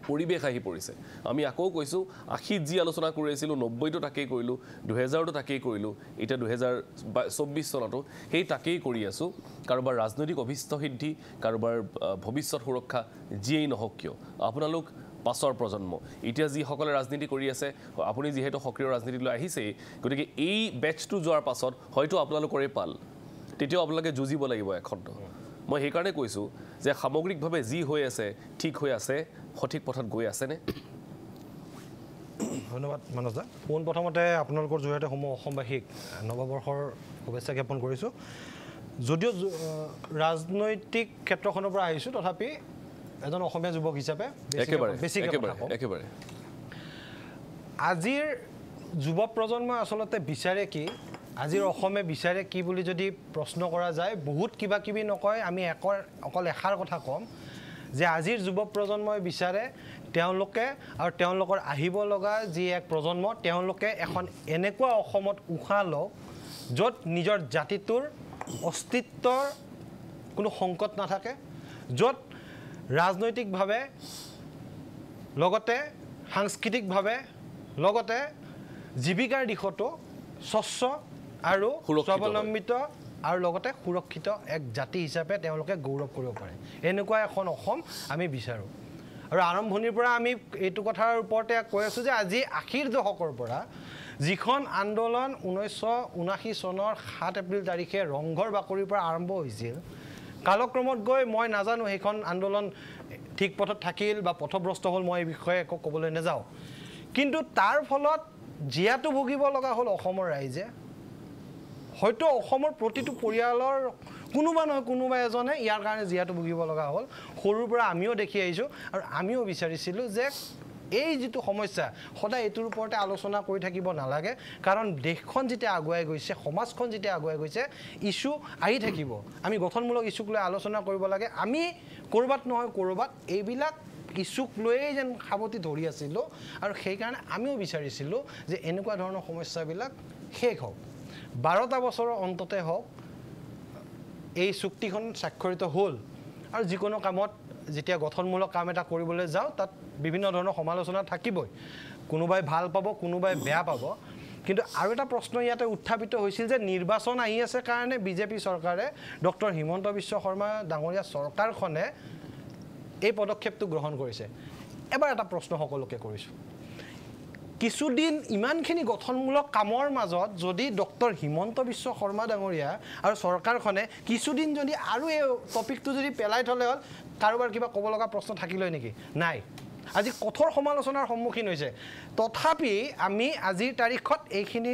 পৰিৱেশ আহি পৰিছে। আমি আকৌ কৈছোঁ আশীত যি আলোচনা কৰি আছিলোঁ নব্বৈটো তাকেই কৰিলোঁ দুহেজাৰটো তাকেই কৰিলোঁ এতিয়া দুহেজাৰ চৌব্বিছ চনতো সেই তাকেই কৰি আছোঁ। কাৰোবাৰ ৰাজনৈতিক অভীষ্ট সিদ্ধি কাৰোবাৰ ভৱিষ্যত সুৰক্ষা যিয়েই নহওক কিয়। আপোনালোক পাছৰ প্ৰজন্ম এতিয়া যিসকলে ৰাজনীতি কৰি আছে আপুনি যিহেতু সক্ৰিয় ৰাজনীতিলৈ আহিছেই গতিকে এই বেটছটো যোৱাৰ পাছত হয়তো আপোনালোকৰে পাল। তেতিয়াও আপোনালোকে যুঁজিব লাগিব এখণ্ড মই সেইকাৰণে কৈছোঁ যে সামগ্ৰিকভাৱে যি হৈ আছে ঠিক হৈ আছে সঠিক পথত গৈ আছেনে? ধন্যবাদ মানস দা পোনপ্ৰথমতে আপোনালোকৰ জৰিয়তে সমূহ অসমবাসীক নৱবৰ্ষৰ শুভেচ্ছা জ্ঞাপন কৰিছোঁ। যদিও ৰাজনৈতিক ক্ষেত্ৰখনৰ পৰা আহিছোঁ তথাপি এজন অসমীয়া যুৱক হিচাপে। একেবাৰে আজিৰ যুৱ প্ৰজন্মই আচলতে বিচাৰে কি আজিৰ অসমে বিচাৰে কি বুলি যদি প্ৰশ্ন কৰা যায় বহুত কিবা কিবি নকয় আমি একৰ অকল এষাৰ কথা ক'ম। যে আজিৰ যুৱ প্ৰজন্মই বিচাৰে তেওঁলোকে আৰু তেওঁলোকৰ আহিব লগা যি এক প্ৰজন্ম তেওঁলোকে এখন এনেকুৱা অসমত উশাহ লওক য'ত নিজৰ জাতিটোৰ অস্তিত্বৰ কোনো সংকট নাথাকে য'ত ৰাজনৈতিকভাৱে লগতে সাংস্কৃতিকভাৱে লগতে জীৱিকাৰ দিশতো স্বচ্ছ আৰু। স্বাৱলম্বিত আৰু লগতে সুৰক্ষিত এক জাতি হিচাপে তেওঁলোকে গৌৰৱ কৰিব পাৰে। এনেকুৱা এখন অসম আমি বিচাৰোঁ। আৰু আৰম্ভণিৰ পৰা আমি এইটো কথাৰ ওপৰতে কৈ আছোঁ যে আজি আশীৰ দশকৰ পৰা যিখন আন্দোলন ঊনৈছশ ঊনাশী চনৰ সাত এপ্ৰিল তাৰিখে ৰংঘৰ বাকৰিৰ পৰা আৰম্ভ হৈছিল কালক্ৰমত গৈ মই নাজানো সেইখন আন্দোলন ঠিক পথত থাকিল বা পথভ্ৰষ্ট হ'ল মই এই বিষয়ে একো ক'বলৈ নাযাওঁ। কিন্তু তাৰ ফলত জীয়াটো ভুগিব লগা হ'ল অসমৰ ৰাইজে। হয়তো অসমৰ প্ৰতিটো পৰিয়ালৰ কোনোবা নহয় কোনোবা এজনে ইয়াৰ কাৰণে জীয়াটো ভুগিব লগা হ'ল। সৰুৰ পৰা আমিও দেখি আহিছোঁ আৰু আমিও বিচাৰিছিলোঁ যে এই যিটো সমস্যা সদায় এইটোৰ ওপৰতে আলোচনা কৰি থাকিব নালাগে। কাৰণ দেশখন যেতিয়া আগুৱাই গৈছে সমাজখন যেতিয়া আগুৱাই গৈছে ইছ্যু আহি থাকিব। আমি গঠনমূলক ইছ্যুক লৈ আলোচনা কৰিব লাগে। আমি ক'ৰবাত নহয় ক'ৰবাত এইবিলাক ইছ্যুক লৈয়ে যেন সাৱটি ধৰি আছিলোঁ। আৰু সেইকাৰণে আমিও বিচাৰিছিলোঁ যে এনেকুৱা ধৰণৰ সমস্যাবিলাক শেষ হওক। বাৰটা বছৰৰ অন্ততে হওক এই চুক্তিখন স্বাক্ষৰিত হ'ল। আৰু যিকোনো কামত যেতিয়া গঠনমূলক কাম এটা কৰিবলৈ যাওঁ তাত বিভিন্ন ধৰণৰ সমালোচনা থাকিবই। কোনোবাই ভাল পাব কোনোবাই বেয়া পাব। কিন্তু আৰু এটা প্ৰশ্ন ইয়াতে উত্থাপিত হৈছিল যে নিৰ্বাচন আহি আছে কাৰণে বিজেপি চৰকাৰে ডক্টৰ হিমন্ত বিশ্ব শৰ্মা ডাঙৰীয়া চৰকাৰখনে এই পদক্ষেপটো গ্ৰহণ কৰিছে। এবাৰ এটা প্ৰশ্ন সকলোকে কৰিছোঁ। কিছুদিন ইমানখিনি গঠনমূলক কামৰ মাজত যদি ডক্টৰ হিমন্ত বিশ্ব শৰ্মা ডাঙৰীয়া আৰু চৰকাৰখনে কিছুদিন যদি আৰু এই টপিকটো যদি পেলাই থ'লে হ'ল কাৰোবাৰ কিবা ক'ব লগা প্ৰশ্ন থাকিলে নেকি? নাই। আজি কঠোৰ সমালোচনাৰ সন্মুখীন হৈছে। তথাপি আমি আজিৰ তাৰিখত এইখিনি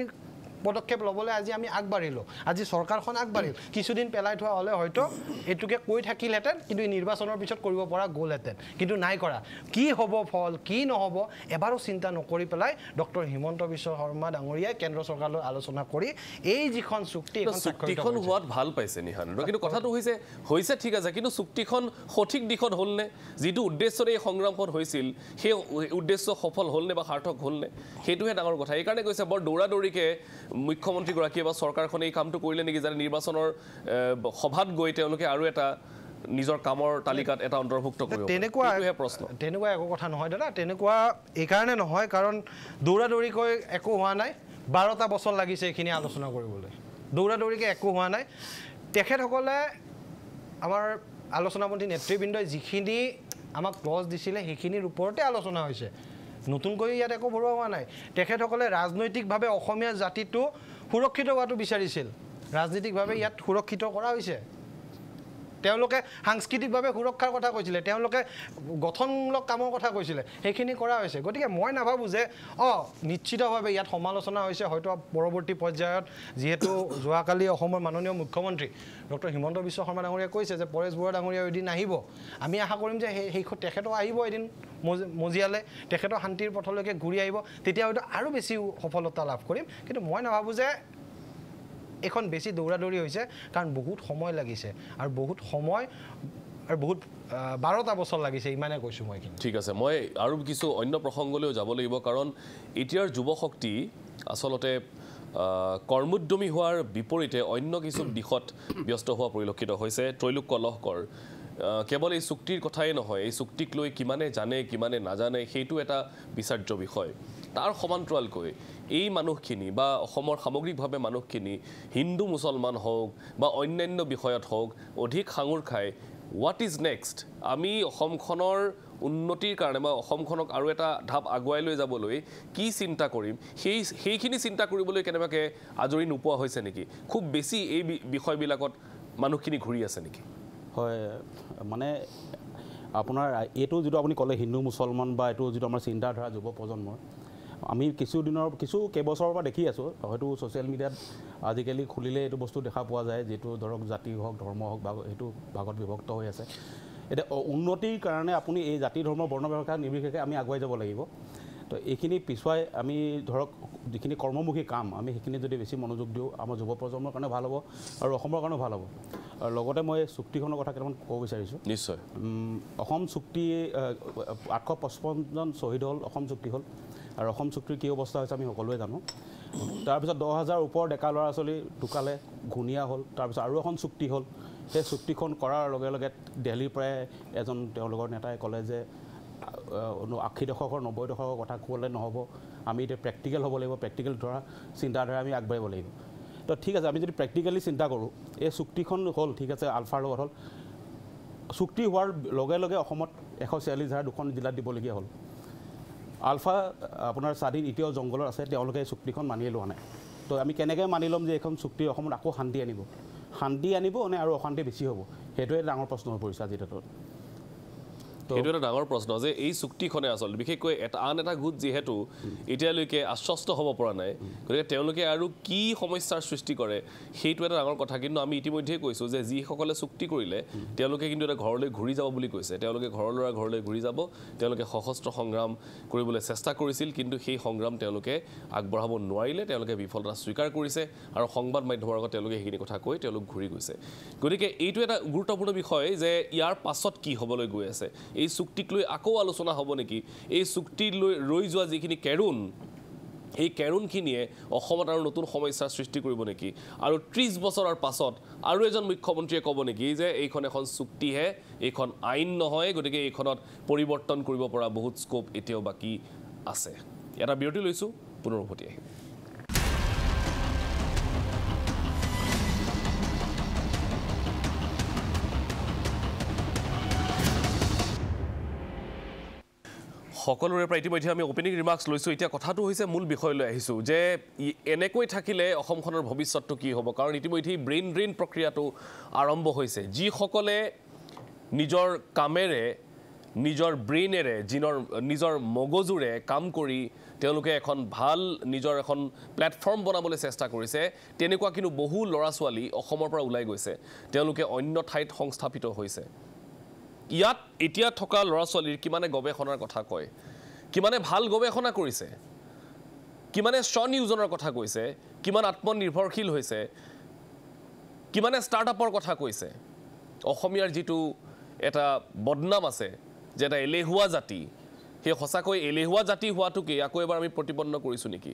পদক্ষেপ ল'বলৈ আজি আমি আগবাঢ়িলোঁ। আজি চৰকাৰখন আগবাঢ়িল। কিছুদিন পেলাই থোৱা হ'লে হয়তো এইটোকে কৈ থাকিলহেঁতেন কিন্তু নিৰ্বাচনৰ পিছত কৰিব পৰা গ'লহেঁতেন। কিন্তু নাই কৰা। কি হ'ব ফল কি নহ'ব এবাৰো চিন্তা নকৰি পেলাই ডক্টৰ হিমন্ত বিশ্ব শৰ্মা ডাঙৰীয়াই কেন্দ্ৰ চৰকাৰলৈ আলোচনা কৰি এই যিখন চুক্তি চুক্তিখন। হোৱাত ভাল পাইছে নিহানেন্দ্ৰ কিন্তু কথাটো হৈছে হৈছে ঠিক আছে কিন্তু চুক্তিখন সঠিক দিশত হ'লনে? যিটো উদ্দেশ্যৰে এই সংগ্ৰামখন হৈছিল সেই উদ্দেশ্য সফল হ'লনে বা সাৰ্থক হ'লনে? সেইটোহে ডাঙৰ কথা। সেইকাৰণে কৈছে বৰ দৌৰা দৌৰিকৈ মুখ্যমন্ত্ৰীগৰাকীয়ে বা চৰকাৰখনে এই কামটো কৰিলে নেকি? যাতে নিৰ্বাচনৰ সভাত গৈ তেওঁলোকে আৰু এটা নিজৰ কামৰ তালিকাত এটা অন্তৰ্ভুক্ত কৰিব। তেনেকুৱা প্ৰশ্ন। তেনেকুৱা একো কথা নহয় দাদা। তেনেকুৱা এইকাৰণে নহয় কাৰণ দৌৰা দৌৰিকৈ একো হোৱা নাই। বাৰটা বছৰ লাগিছে এইখিনি আলোচনা কৰিবলৈ। দৌৰা দৌৰিকৈ একো হোৱা নাই। তেখেতসকলে আমাৰ আলোচনামন্ত্ৰী নেতৃবৃন্দই যিখিনি আমাক ক্লজ দিছিলে সেইখিনিৰ ওপৰতে আলোচনা হৈছে। নতুনকৈ ইয়াত একো ভৰোৱা হোৱা নাই। তেখেতসকলে ৰাজনৈতিকভাৱে অসমীয়া জাতিটো সুৰক্ষিত হোৱাটো বিচাৰিছিল। ৰাজনীতিকভাৱে ইয়াত সুৰক্ষিত কৰা হৈছে। তেওঁলোকে সাংস্কৃতিকভাৱে সুৰক্ষাৰ কথা কৈছিলে তেওঁলোকে গঠনমূলক কামৰ কথা কৈছিলে সেইখিনি কৰা হৈছে। গতিকে মই নাভাবোঁ যে অঁ নিশ্চিতভাৱে ইয়াত সমালোচনা হৈছে হয়তো পৰৱৰ্তী পৰ্যায়ত যিহেতু যোৱাকালি অসমৰ মাননীয় মুখ্যমন্ত্ৰী ডক্টৰ হিমন্ত বিশ্ব শৰ্মা ডাঙৰীয়াই কৈছে যে পৰেশ বৰুৱা ডাঙৰীয়া এদিন আহিব। আমি আশা কৰিম যে সেই তেখেতো আহিব এদিন মজি- মজিয়ালে। তেখেতৰ শান্তিৰ পথলৈকে ঘূৰি আহিব। তেতিয়া হয়তো আৰু বেছি সফলতা লাভ কৰিম। কিন্তু মই নাভাবোঁ যে এইখন বেছি দৌৰা দৌৰি হৈছে কাৰণ বহুত সময় লাগিছে। আৰু বহুত সময় আৰু বহুত বাৰটা বছৰ লাগিছে ইমানে কৈছোঁ মই ঠিক আছে মই আৰু কিছু অন্য প্ৰসংগলৈও যাব লাগিব কাৰণ এতিয়াৰ যুৱ শক্তি আচলতে কৰ্মোদ্যমী হোৱাৰ বিপৰীতে অন্য কিছু দিশত ব্যস্ত হোৱা পৰিলক্ষিত হৈছে। ত্ৰৈলোক কলহকৰ কেৱল এই চুক্তিৰ কথাই নহয় এই চুক্তিক লৈ কিমানে জানে কিমানে নাজানে সেইটো এটা বিচাৰ্য বিষয়। তাৰ সমান্তৰালকৈ এই মানুহখিনি বা অসমৰ সামগ্ৰিকভাৱে মানুহখিনি হিন্দু মুছলমান হওক বা অন্যান্য বিষয়ত হওক অধিক সাঙুৰ খাই হোৱাট ইজ নেক্সট আমি অসমখনৰ উন্নতিৰ কাৰণে বা অসমখনক আৰু এটা ঢাপ আগুৱাই লৈ যাবলৈ কি চিন্তা কৰিম? সেই সেইখিনি চিন্তা কৰিবলৈ কেনেবাকৈ আজৰি নোপোৱা হৈছে নেকি? খুব বেছি এই বিষয়বিলাকত মানুহখিনি ঘূৰি আছে নেকি? হয় মানে আপোনাৰ এইটো যিটো আপুনি ক'লে হিন্দু মুছলমান বা এইটো যিটো আমাৰ চিন্তাধাৰা যুৱ প্ৰজন্মৰ আমি কিছুদিনৰ কিছু কেইবছৰৰ পৰা দেখি আছোঁ। হয়তো ছ'চিয়েল মিডিয়াত আজিকালি খুলিলে এইটো বস্তু দেখা পোৱা যায় যিটো ধৰক জাতি হওক ধৰ্ম হওক বা সেইটো ভাগত বিভক্ত হৈ আছে। এতিয়া উন্নতিৰ কাৰণে আপুনি এই জাতি ধৰ্ম বৰ্ণ ব্যৱস্থা নিৰ্বিশেষে আমি আগুৱাই যাব লাগিব। তো এইখিনি পিছুৱাই আমি ধৰক যিখিনি কৰ্মমুখী কাম আমি সেইখিনি যদি বেছি মনোযোগ দিওঁ আমাৰ যুৱ প্ৰজন্মৰ কাৰণে ভাল হ'ব আৰু অসমৰ কাৰণেও ভাল হ'ব। আৰু লগতে মই চুক্তিখনৰ কথা কেইটামান ক'ব বিচাৰিছোঁ। নিশ্চয়। অসম চুক্তি আঠশ পঁচপন্নজন শ্বহীদ হ'ল অসম চুক্তি হ'ল। আৰু অসম চুক্তিৰ কি অৱস্থা হৈছে আমি সকলোৱে জানো। তাৰপিছত দহ হাজাৰ ওপৰ ডেকা ল'ৰা ছোৱালী ঢুকালে ঘূণীয়া হ'ল। তাৰপিছত আৰু এখন চুক্তি হ'ল। সেই চুক্তিখন কৰাৰ লগে লগে দেলহিৰ পৰাই এজন তেওঁলোকৰ নেতাই ক'লে যে আশী দশকৰ নব্বৈ দশকৰ কথা ক'লে নহ'ব। আমি এতিয়া প্ৰেক্টিকেল হ'ব লাগিব। প্ৰেক্টিকেল ধৰা চিন্তাধাৰা আমি আগবাঢ়িব লাগিব। তো ঠিক আছে আমি যদি প্ৰেক্টিকেলি চিন্তা কৰোঁ এই চুক্তিখন হ'ল ঠিক আছে আলফাৰ লগত হ'ল। চুক্তি হোৱাৰ লগে লগে অসমত এশ ছিয়াল্লিছ হাজাৰ দুখন জিলাত দিবলগীয়া হ'ল। আলফা আপোনাৰ স্বাধীন এতিয়াও জংঘলত আছে তেওঁলোকে এই চুক্তিখন মানিয়ে লোৱা নাই। তো আমি কেনেকৈ মানি ল'ম যে এইখন চুক্তি অসমত আকৌ শান্তি আনিব? শান্তি আনিব নে আৰু অশান্তি বেছি হ'ব? সেইটোৱে ডাঙৰ প্ৰশ্ন হৈ পৰিছে আজিৰ ডেটত সেইটো এটা ডাঙৰ প্ৰশ্ন যে এই চুক্তিখনে আচলতে বিশেষকৈ এটা আন এটা গোট যিহেতু এতিয়ালৈকে আশ্বস্ত হ'ব পৰা নাই গতিকে তেওঁলোকে আৰু কি সমস্যাৰ সৃষ্টি কৰে সেইটো এটা ডাঙৰ কথা। কিন্তু আমি ইতিমধ্যেই কৈছোঁ যে যিসকলে চুক্তি কৰিলে তেওঁলোকে কিন্তু এটা ঘৰলৈ ঘূৰি যাব বুলি কৈছে। তেওঁলোকে ঘৰৰ ল'ৰা ঘৰলৈ ঘূৰি যাব তেওঁলোকে সশস্ত্ৰ সংগ্ৰাম কৰিবলৈ চেষ্টা কৰিছিল কিন্তু সেই সংগ্ৰাম তেওঁলোকে আগবঢ়াব নোৱাৰিলে তেওঁলোকে বিফলতা স্বীকাৰ কৰিছে আৰু সংবাদ মাধ্যমৰ আগত তেওঁলোকে সেইখিনি কথা কৈ তেওঁলোক ঘূৰি গৈছে। গতিকে এইটো এটা গুৰুত্বপূৰ্ণ বিষয় যে ইয়াৰ পাছত কি হ'বলৈ গৈ আছে। এই চুক্তিক লৈ আকৌ আলোচনা হ'ব নেকি? এই চুক্তিক লৈ ৰৈ যোৱা যিখিনি কেৰুণ এই কেৰুণখিনিয়ে অসমত আৰু নতুন সমস্যাৰ সৃষ্টি কৰিব নেকি? আৰু ত্ৰিছ বছৰৰ পাছত আৰু এজন মুখ্যমন্ত্ৰীয়ে ক'ব নেকি যে এইখন এখন চুক্তিহে এইখন আইন নহয় গতিকে এইখনত পৰিৱৰ্তন কৰিব পৰা বহুত স্ক'প এতিয়াও বাকী আছে। এটা বিৰতি লৈছোঁ পুনৰ উভতি আহিম সকলোৰে পৰা ইতিমধ্যে আমি অপেনিং ৰিমাৰ্কছ লৈছোঁ। এতিয়া কথাটো হৈছে মূল বিষয়লৈ আহিছোঁ যে এনেকৈ থাকিলে অসমখনৰ ভৱিষ্যতটো কি হ'ব? কাৰণ ইতিমধ্যেই ব্ৰেইন ড্ৰেইন প্ৰক্ৰিয়াটো আৰম্ভ হৈছে। যিসকলে নিজৰ কামেৰে নিজৰ ব্ৰেইনেৰে যিনৰ নিজৰ মগজুৰে কাম কৰি তেওঁলোকে এখন ভাল নিজৰ এখন প্লেটফৰ্ম বনাবলৈ চেষ্টা কৰিছে তেনেকুৱা কিন্তু বহু ল'ৰা ছোৱালী অসমৰ পৰা ওলাই গৈছে। তেওঁলোকে অন্য ঠাইত সংস্থাপিত হৈছে। ইয়াত এতিয়া থকা ল'ৰা ছোৱালীৰ কিমানে গৱেষণাৰ কথা কয়? কিমানে ভাল গৱেষণা কৰিছে? কিমানে স্বনিয়োজনৰ কথা কৈছে? কিমান আত্মনিৰ্ভৰশীল হৈছে? কিমানে ষ্টাৰ্টআপৰ কথা কৈছে? অসমীয়াৰ যিটো এটা বদনাম আছে যে এটা এলেহুৱা জাতি সেই সঁচাকৈ এলেহুৱা জাতি হোৱাটোকে আকৌ এবাৰ আমি প্ৰতিপন্ন কৰিছোঁ নেকি?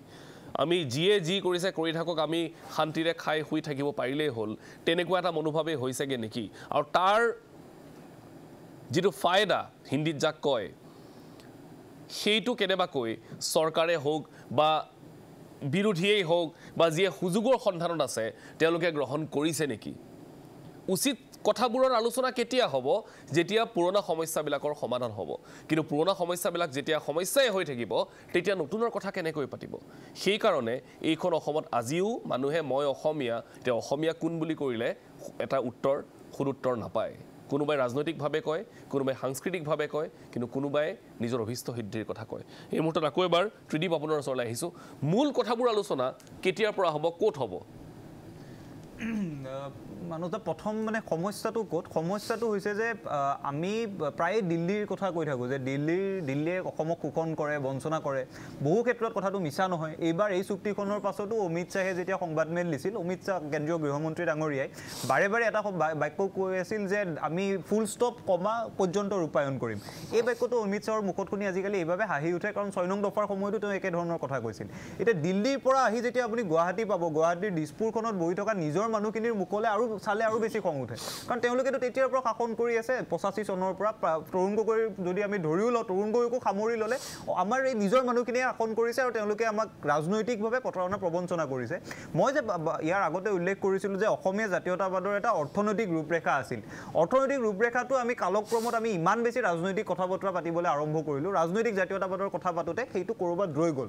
আমি যিয়ে যি কৰিছে কৰি থাকক আমি শান্তিৰে খাই শুই থাকিব পাৰিলেই হ'ল। তেনেকুৱা এটা মনোভাৱেই হৈছেগৈ নেকি? আৰু তাৰ যিটো ফায়দা হিন্দীত যাক কয় সেইটো কেনেবাকৈ চৰকাৰে হওক বা বিৰোধীয়েই হওক বা যিয়ে সুযোগৰ সন্ধানত আছে তেওঁলোকে গ্ৰহণ কৰিছে নেকি? উচিত কথাবোৰৰ আলোচনা কেতিয়া হ'ব? যেতিয়া পুৰণা সমস্যাবিলাকৰ সমাধান হ'ব। কিন্তু পুৰণা সমস্যাবিলাক যেতিয়া সমস্যাই হৈ থাকিব তেতিয়া নতুনৰ কথা কেনেকৈ পাতিব? সেইকাৰণে এইখন অসমত আজিও মানুহে মই অসমীয়া তেওঁ অসমীয়া কোন বুলি কৰিলে এটা উত্তৰ সুদুত্তৰ নাপায়। কোনোবাই ৰাজনৈতিকভাৱে কয় কোনোবাই সাংস্কৃতিকভাৱে কয় কিন্তু কোনোবাই নিজৰ অভীষ্ট সিদ্ধিৰ কথা কয়। এই মুহূৰ্তত আকৌ এবাৰ ত্ৰিদীপ আপোনাৰ ওচৰলৈ আহিছোঁ। মূল কথাবোৰ আলোচনা কেতিয়াৰ পৰা হ'ব ক'ত হ'ব? [CLEARS THROAT] মানুহতে প্ৰথম মানে সমস্যাটো ক'ত? সমস্যাটো হৈছে যে আমি প্ৰায়ে দিল্লীৰ কথা কৈ থাকোঁ যে দিল্লীৰ দিল্লীয়ে অসমক শোষণ কৰে বঞ্চনা কৰে। বহু ক্ষেত্ৰত কথাটো মিছা নহয়। এইবাৰ এই চুক্তিখনৰ পাছতো অমিত শ্বাহে যেতিয়া সংবাদমেল দিছিল অমিত শ্বাহ কেন্দ্ৰীয় গৃহমন্ত্ৰী ডাঙৰীয়াই বাৰে বাৰে এটা বাক্য কৈ আছিল যে আমি ফুল ষ্টপ কমা পৰ্যন্ত ৰূপায়ণ কৰিম। এই বাক্যটো অমিত শ্বাহৰ মুখত শুনি আজিকালি এইবাবে হাঁহি উঠে কাৰণ ছয় নং দফাৰ সময়তো তেওঁ একেধৰণৰ কথা কৈছিল। এতিয়া দিল্লীৰ পৰা আহি যেতিয়া আপুনি গুৱাহাটী পাব গুৱাহাটীৰ দিছপুৰখনত বহি থকা নিজৰ মানুহখিনিৰ মুখলৈ আৰু চালে আৰু বেছি খং উঠে। কাৰণ তেওঁলোকেতো তেতিয়াৰ পৰা শাসন কৰি আছে পঁচাশী চনৰ পৰা তৰুণ গগৈৰ যদি আমি ধৰিও লওঁ তৰুণ গগৈকো সামৰি ল'লে আমাৰ এই নিজৰ মানুহখিনিয়ে শাসন কৰিছে আৰু তেওঁলোকে আমাক ৰাজনৈতিকভাৱে প্ৰতাৰণা প্ৰবঞ্চনা কৰিছে। মই যে ইয়াৰ আগতে উল্লেখ কৰিছিলোঁ যে অসমীয়া জাতীয়তাবাদৰ এটা অৰ্থনৈতিক ৰূপৰেখা আছিল। অৰ্থনৈতিক ৰূপৰেখাটো আমি কালক্ৰমত আমি ইমান বেছি ৰাজনৈতিক কথা বতৰা পাতিবলৈ আৰম্ভ কৰিলোঁ। ৰাজনৈতিক জাতীয়তাবাদৰ কথা পাতোতে সেইটো ক'ৰবাত ৰৈ গ'ল।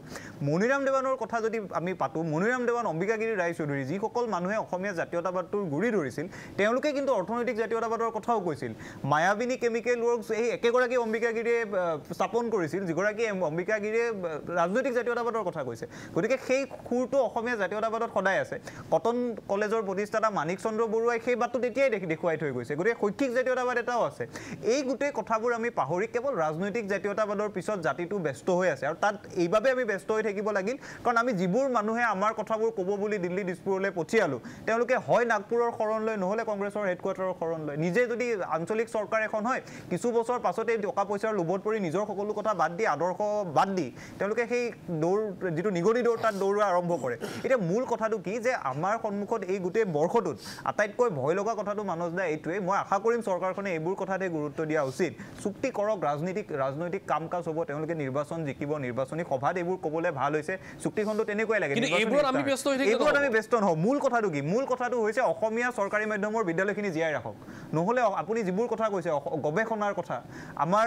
মণিৰাম দেৱানৰ কথা যদি আমি পাতোঁ মণিৰাম দেৱান অম্বিকাগিৰি ৰায়চৌধুৰী যিসকল মানুহে অসমীয়া জাতীয়তাবাদটোৰ গুৰি ধৰিছিল। তেওঁলোকে কিন্তু অৰ্থনৈতিক জাতীয়তাবাদৰ কথাও কৈছিল। মায়াবিনী কেমিকেল ৱৰ্কছ এই একেগৰাকী অম্বিকাগিৰিয়ে স্থাপন কৰিছিল যিগৰাকী অম্বিকাগিৰিয়ে ৰাজনৈতিক জাতীয়তাবাদৰ কথা কৈছে। গতিকে সেই সুৰটো অসমীয়া জাতীয়তাবাদত সদায় আছে। কটন কলেজৰ প্ৰতিষ্ঠাতা মাণিক চন্দ্ৰ বৰুৱাই সেই বাটটো তেতিয়াই দেখি দেখুৱাই থৈ গৈছে। গতিকে শৈক্ষিক জাতীয়তাবাদ এটাও আছে। এই গোটেই কথাবোৰ আমি পাহৰি কেৱল ৰাজনৈতিক জাতীয়তাবাদৰ পিছত জাতিটো ব্যস্ত হৈ আছে আৰু তাত এইবাবে আমি ব্যস্ত হৈ থাকিব লাগিল। কাৰণ আমি যিবোৰ মানুহে আমাৰ কথাবোৰ ক'ব বুলি দিল্লী দিছপুৰলৈ পঠিয়ালোঁ তেওঁলোকে হয় নাগপুৰৰ শৰণ লয় নহ'লে কংগ্ৰেছৰ হেডকোৱাৰ্টাৰৰ শৰণ লয়। নিজে যদি আঞ্চলিক চৰকাৰ এখন হয় কিছু বছৰ পাছতেই টকা পইচাৰ লোভত পৰি নিজৰ সকলো কথা বাদ দি আদৰ্শ বাদ দি তেওঁলোকে সেই দৌৰ যিটো নিগনি দৌৰ তাত দৌৰা আৰম্ভ কৰে। এতিয়া মূল কথাটো কি যে আমাৰ সন্মুখত এই গোটেই বৰ্ষটোত আটাইতকৈ ভয় লগা কথাটো মানস দা এইটোৱেই মই আশা কৰিম চৰকাৰখনে এইবোৰ কথাতে গুৰুত্ব দিয়া উচিত। চুক্তি কৰক ৰাজনীতিক ৰাজনৈতিক কাম কাজ হ'ব তেওঁলোকে নিৰ্বাচন জিকিব নিৰ্বাচনী সভাত এইবোৰ ক'বলৈ ভাল হৈছে চুক্তিখনটো তেনেকুৱাই লাগে এইবোৰত। আমি ব্যস্ত নহওঁ মূল কথাটো কি? মূল কথাটো হৈছে অসমীয়া চৰকাৰী মাধ্যমৰ বিদ্যালয়খিনি জীয়াই ৰাখক। নহ'লে আপুনি যিবোৰ কথা কৈছে গৱেষণাৰ কথা আমাৰ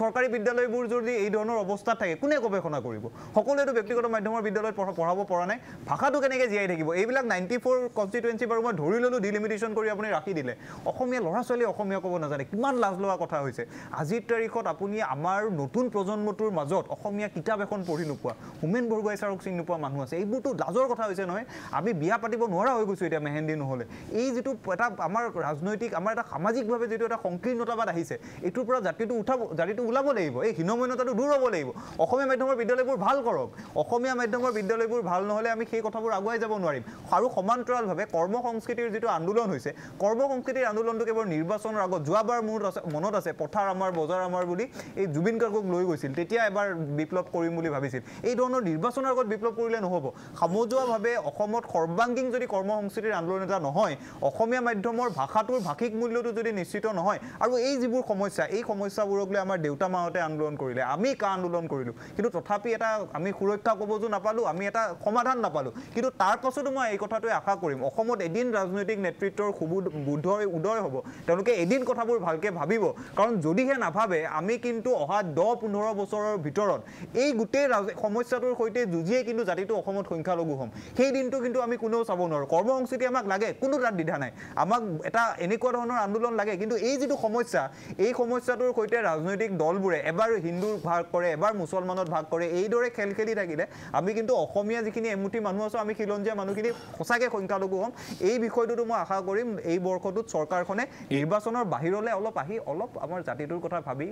চৰকাৰী বিদ্যালয়বোৰ যদি এই ধৰণৰ অৱস্থাত থাকে কোনে গৱেষণা কৰিব? সকলোৱেতো ব্যক্তিগত মাধ্যমৰ বিদ্যালয়ত পঢ়া- পঢ়াব পৰা নাই। ভাষাটো কেনেকৈ জীয়াই থাকিব? এইবিলাক নাইণ্টি ফ'ৰ কনষ্টিটুৱেঞ্চি বাৰু মই ধৰি ল'লোঁ ডিলিমিটেশ্যন কৰি আপুনি ৰাখি দিলে। অসমীয়া ল'ৰা ছোৱালীয়ে অসমীয়া ক'ব নাজানে কিমান লাজ লোৱা কথা হৈছে। আজিৰ তাৰিখত আপুনি আমাৰ নতুন প্ৰজন্মটোৰ মাজত অসমীয়া কিতাপ এখন পঢ়ি নোপোৱা হোমেন বৰগোহাঁই ছাৰক চিনি নোপোৱা মানুহ আছে। এইবোৰতো লাজৰ কথা হৈছে নহয়। আমি বিয়া পাতিব নোৱাৰা হৈ গৈছোঁ এতিয়া মেহেন্দি নহ'লে। এই যিটো এটা আমাৰ ৰাজনৈতিক আমাৰ এটা সামাজিকভাৱে যিটো এটা সংকীৰ্ণতাবাদ আহিছে এইটোৰ পৰা জাতিটো উঠাব জাতিটো ওলাব লাগিব। এই হীনমন্যতাটো দূৰ হ'ব লাগিব। অসমীয়া মাধ্যমৰ বিদ্যালয়বোৰ ভাল কৰক। অসমীয়া মাধ্যমৰ বিদ্যালয়বোৰ ভাল নহ'লে আমি সেই কথাবোৰ আগুৱাই যাব নোৱাৰিম। আৰু সমান্তৰালভাৱে কৰ্ম সংস্কৃতিৰ যিটো আন্দোলন হৈছে কৰ্ম সংস্কৃতিৰ আন্দোলনটো কেৱল নিৰ্বাচনৰ আগত যোৱাবাৰ মোৰ আছে মনত আছে পথাৰ আমাৰ বজাৰ আমাৰ বুলি এই জুবিন গাৰ্গক লৈ গৈছিল। তেতিয়া এবাৰ বিপ্লৱ কৰিম বুলি ভাবিছিল। এই ধৰণৰ নিৰ্বাচনৰ আগত বিপ্লৱ কৰিলে নহ'ব। সামজুৱাভাৱে অসমত সৰ্বাংগীন যদি কৰ্ম সংস্কৃতিৰ আন্দোলন এটা নহয় অসমীয়া মাধ্যমৰ ভাষাটোৰ ভাষিক মূল্যটো যদি নিশ্চিত নহয় আৰু এই যিবোৰ সমস্যা এই সমস্যাবোৰক লৈ আমাৰ দেউতা মাহঁতে আন্দোলন কৰিলে আমি কা আন্দোলন কৰিলোঁ। কিন্তু তথাপি এটা আমি সুৰক্ষা কবজো নাপালোঁ আমি এটা সমাধান নাপালোঁ। কিন্তু তাৰ পাছতো মই এই কথাটোৱে আশা কৰিম অসমত এদিন ৰাজনৈতিক নেতৃত্বৰ সুবুধ বুধয় উদয় হ'ব। তেওঁলোকে এদিন কথাবোৰ ভালকৈ ভাবিব কাৰণ যদিহে নাভাবে আমি কিন্তু অহা দহ পোন্ধৰ বছৰৰ ভিতৰত এই গোটেই সমস্যাটোৰ সৈতে যুঁজিয়ে কিন্তু জাতিটো অসমত সংখ্যালঘু হ'ম। সেই দিনটো কিন্তু আমি কোনেও চাব নোৱাৰোঁ। কৰ্ম সংস্কৃতি আমাক লাগে কোনো তাত দ্বিধা নাই। আমাক এটা এনেকুৱা ধৰণৰ আন্দোলন লাগে কিন্তু এই যিটো সমস্যা এই সমস্যাটোৰ সৈতে ৰাজনৈতিক দলবোৰে এবাৰ হিন্দুৰ ভাগ কৰে এবাৰ মুছলমানত ভাগ কৰে এইদৰে খেল খেলি থাকিলে আমি কিন্তু অসমীয়া যিখিনি এমুঠি মানুহ আছোঁ আমি খিলঞ্জীয়া মানুহখিনি সঁচাকৈ সংখ্যালঘু হ'ম। এই বিষয়টোতো মই আশা কৰিম এই বৰ্ষটোত চৰকাৰখনে নিৰ্বাচনৰ বাহিৰলৈ অলপ আহি অলপ আমাৰ জাতিটোৰ কথা ভাবি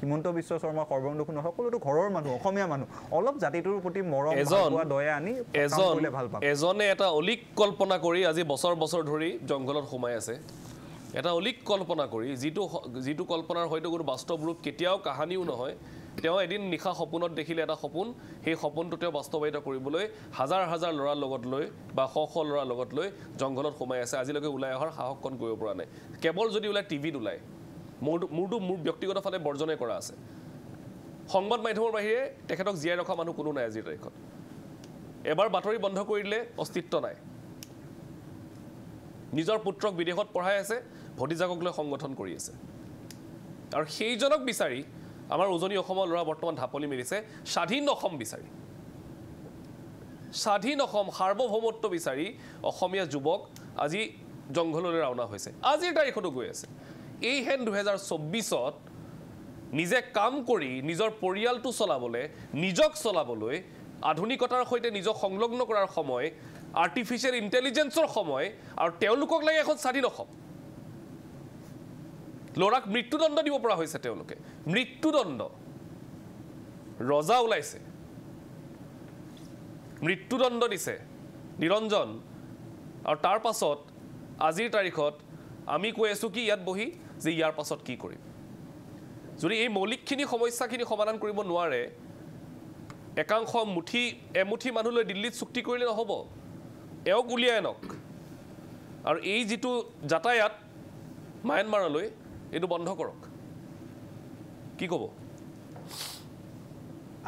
হিমন্ত বিশ্ব শৰ্মা সৰ্বানন্দ সোণোৱাল সকলোতো ঘৰৰ মানুহ অসমীয়া মানুহ অলপ জাতিটোৰ প্ৰতি মৰম দয়া আনি এজন এজনে এটা অলিক কল্পনা কৰি আজি বছৰ বছৰ ধৰি জংঘলত সোমাই আছে। এটা অলিক কল্পনা কৰি যিটো যিটো কল্পনাৰ হয়তো কোনো বাস্তৱ ৰূপ কেতিয়াও কাহানিও নহয় তেওঁ এদিন নিশা সপোনত দেখিলে এটা সপোন সেই সপোনটো তেওঁ বাস্তৱায়িত কৰিবলৈ হাজাৰ হাজাৰ ল'ৰাৰ লগত লৈ বা শ শ ল'ৰাৰ লগত লৈ জংঘলত সোমাই আছে। আজিলৈকে ওলাই অহাৰ সাহসকণ কৰিব পৰা নাই। কেৱল যদি ওলাই টিভিত ওলায় মোৰতো মোৰতো মোৰ ব্যক্তিগত ফালে বৰ্জনে কৰা আছে। সংবাদ মাধ্যমৰ বাহিৰে তেখেতক জীয়াই ৰখা মানুহ কোনো নাই আজিৰ তাৰিখত। এবাৰ বাতৰি বন্ধ কৰি দিলে অস্তিত্ব নাই। নিজৰ পুত্ৰক বিদেশত পঢ়াই আছে ভতিজাকক লৈ সংগঠন কৰি আছে। আৰু সেইজনক বিচাৰি আমাৰ উজনি অসমৰ ল'ৰা বৰ্তমান ঢাপলি মেলিছে স্বাধীন অসম বিচাৰি। স্বাধীন অসম সাৰ্বভৌমত্ব বিচাৰি অসমীয়া যুৱক আজি জংঘললৈ ৰাওনা হৈছে। আজিৰ তাৰিখতো গৈ আছে। এইহেন দুহেজাৰ চৌব্বিছত নিজে কাম কৰি নিজৰ পৰিয়ালটো চলাবলৈ নিজক চলাবলৈ আধুনিকতাৰ সৈতে নিজক সংলগ্ন কৰাৰ সময় আৰ্টিফিচিয়েল ইণ্টেলিজেঞ্চৰ সময় আৰু তেওঁলোকক লাগে এখন স্বাধীন অসম। ল'ৰাক মৃত্যুদণ্ড দিব পৰা হৈছে তেওঁলোকে। মৃত্যুদণ্ড। ৰজা ওলাইছে। মৃত্যুদণ্ড দিছে। নিৰঞ্জন। আৰু তাৰ পাছত আজিৰ তাৰিখত আমি কৈ আছোঁ কি ইয়াত বহি যে ইয়াৰ পাছত কি কৰিম। যদি এই মৌলিকখিনি সমস্যাখিনি সমাধান কৰিব নোৱাৰে একাংশ মুঠি এমুঠি মানুহলৈ দিল্লীত চুক্তি কৰিলে নহ'ব। এওঁক উলিয়াই আনক। আৰু এই যিটো যাতায়াত ম্যানমাৰলৈ এইটো বন্ধ কৰক। কি ক'ব?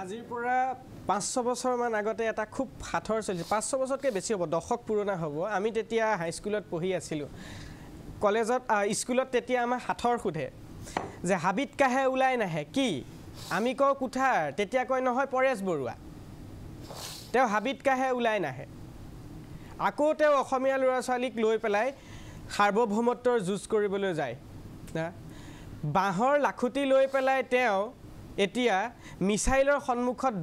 আজিৰ পৰা পাঁচ ছবছৰমান আগতে এটা খুব সাঁথৰ চলিছিল পাঁচ ছবছৰতকৈ বেছি হ'ব দশক পুৰণা হ'ব। আমি তেতিয়া হাইস্কুলত পঢ়ি আছিলোঁ। কলেজত স্কুলত তেতিয়া আমাৰ সাঁথৰ সোধে যে হাবিত কাহে ওলাই নাহে? কি? আমি কওঁ কুঠাৰ। তেতিয়া কয় নহয় পৰেশ বৰুৱা। তেওঁ হাবিত কাহে ওলাই নাহে? আকৌ তেওঁ অসমীয়া ল'ৰা ছোৱালীক লৈ পেলাই সাৰ্বভৌমত্বৰ যুঁজ কৰিবলৈ যায়। বাঁহৰ লাখুটি লৈ পেলাই তেওঁ এতিয়া মিছাইলৰ সন্মুখত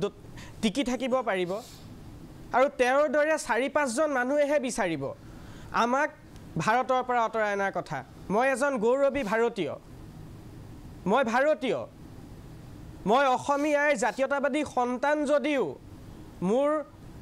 টিকি থাকিব পাৰিব আৰু তেওঁৰ দৰে চাৰি পাঁচজন মানুহেহে বিচাৰিব। আমাক ভাৰতৰ পৰা আঁতৰাই অনাৰ কথা। মই এজন গৌৰৱী ভাৰতীয়। মই ভাৰতীয়। মই অসমীয়াৰ জাতীয়তাবাদী সন্তান যদিও মোৰ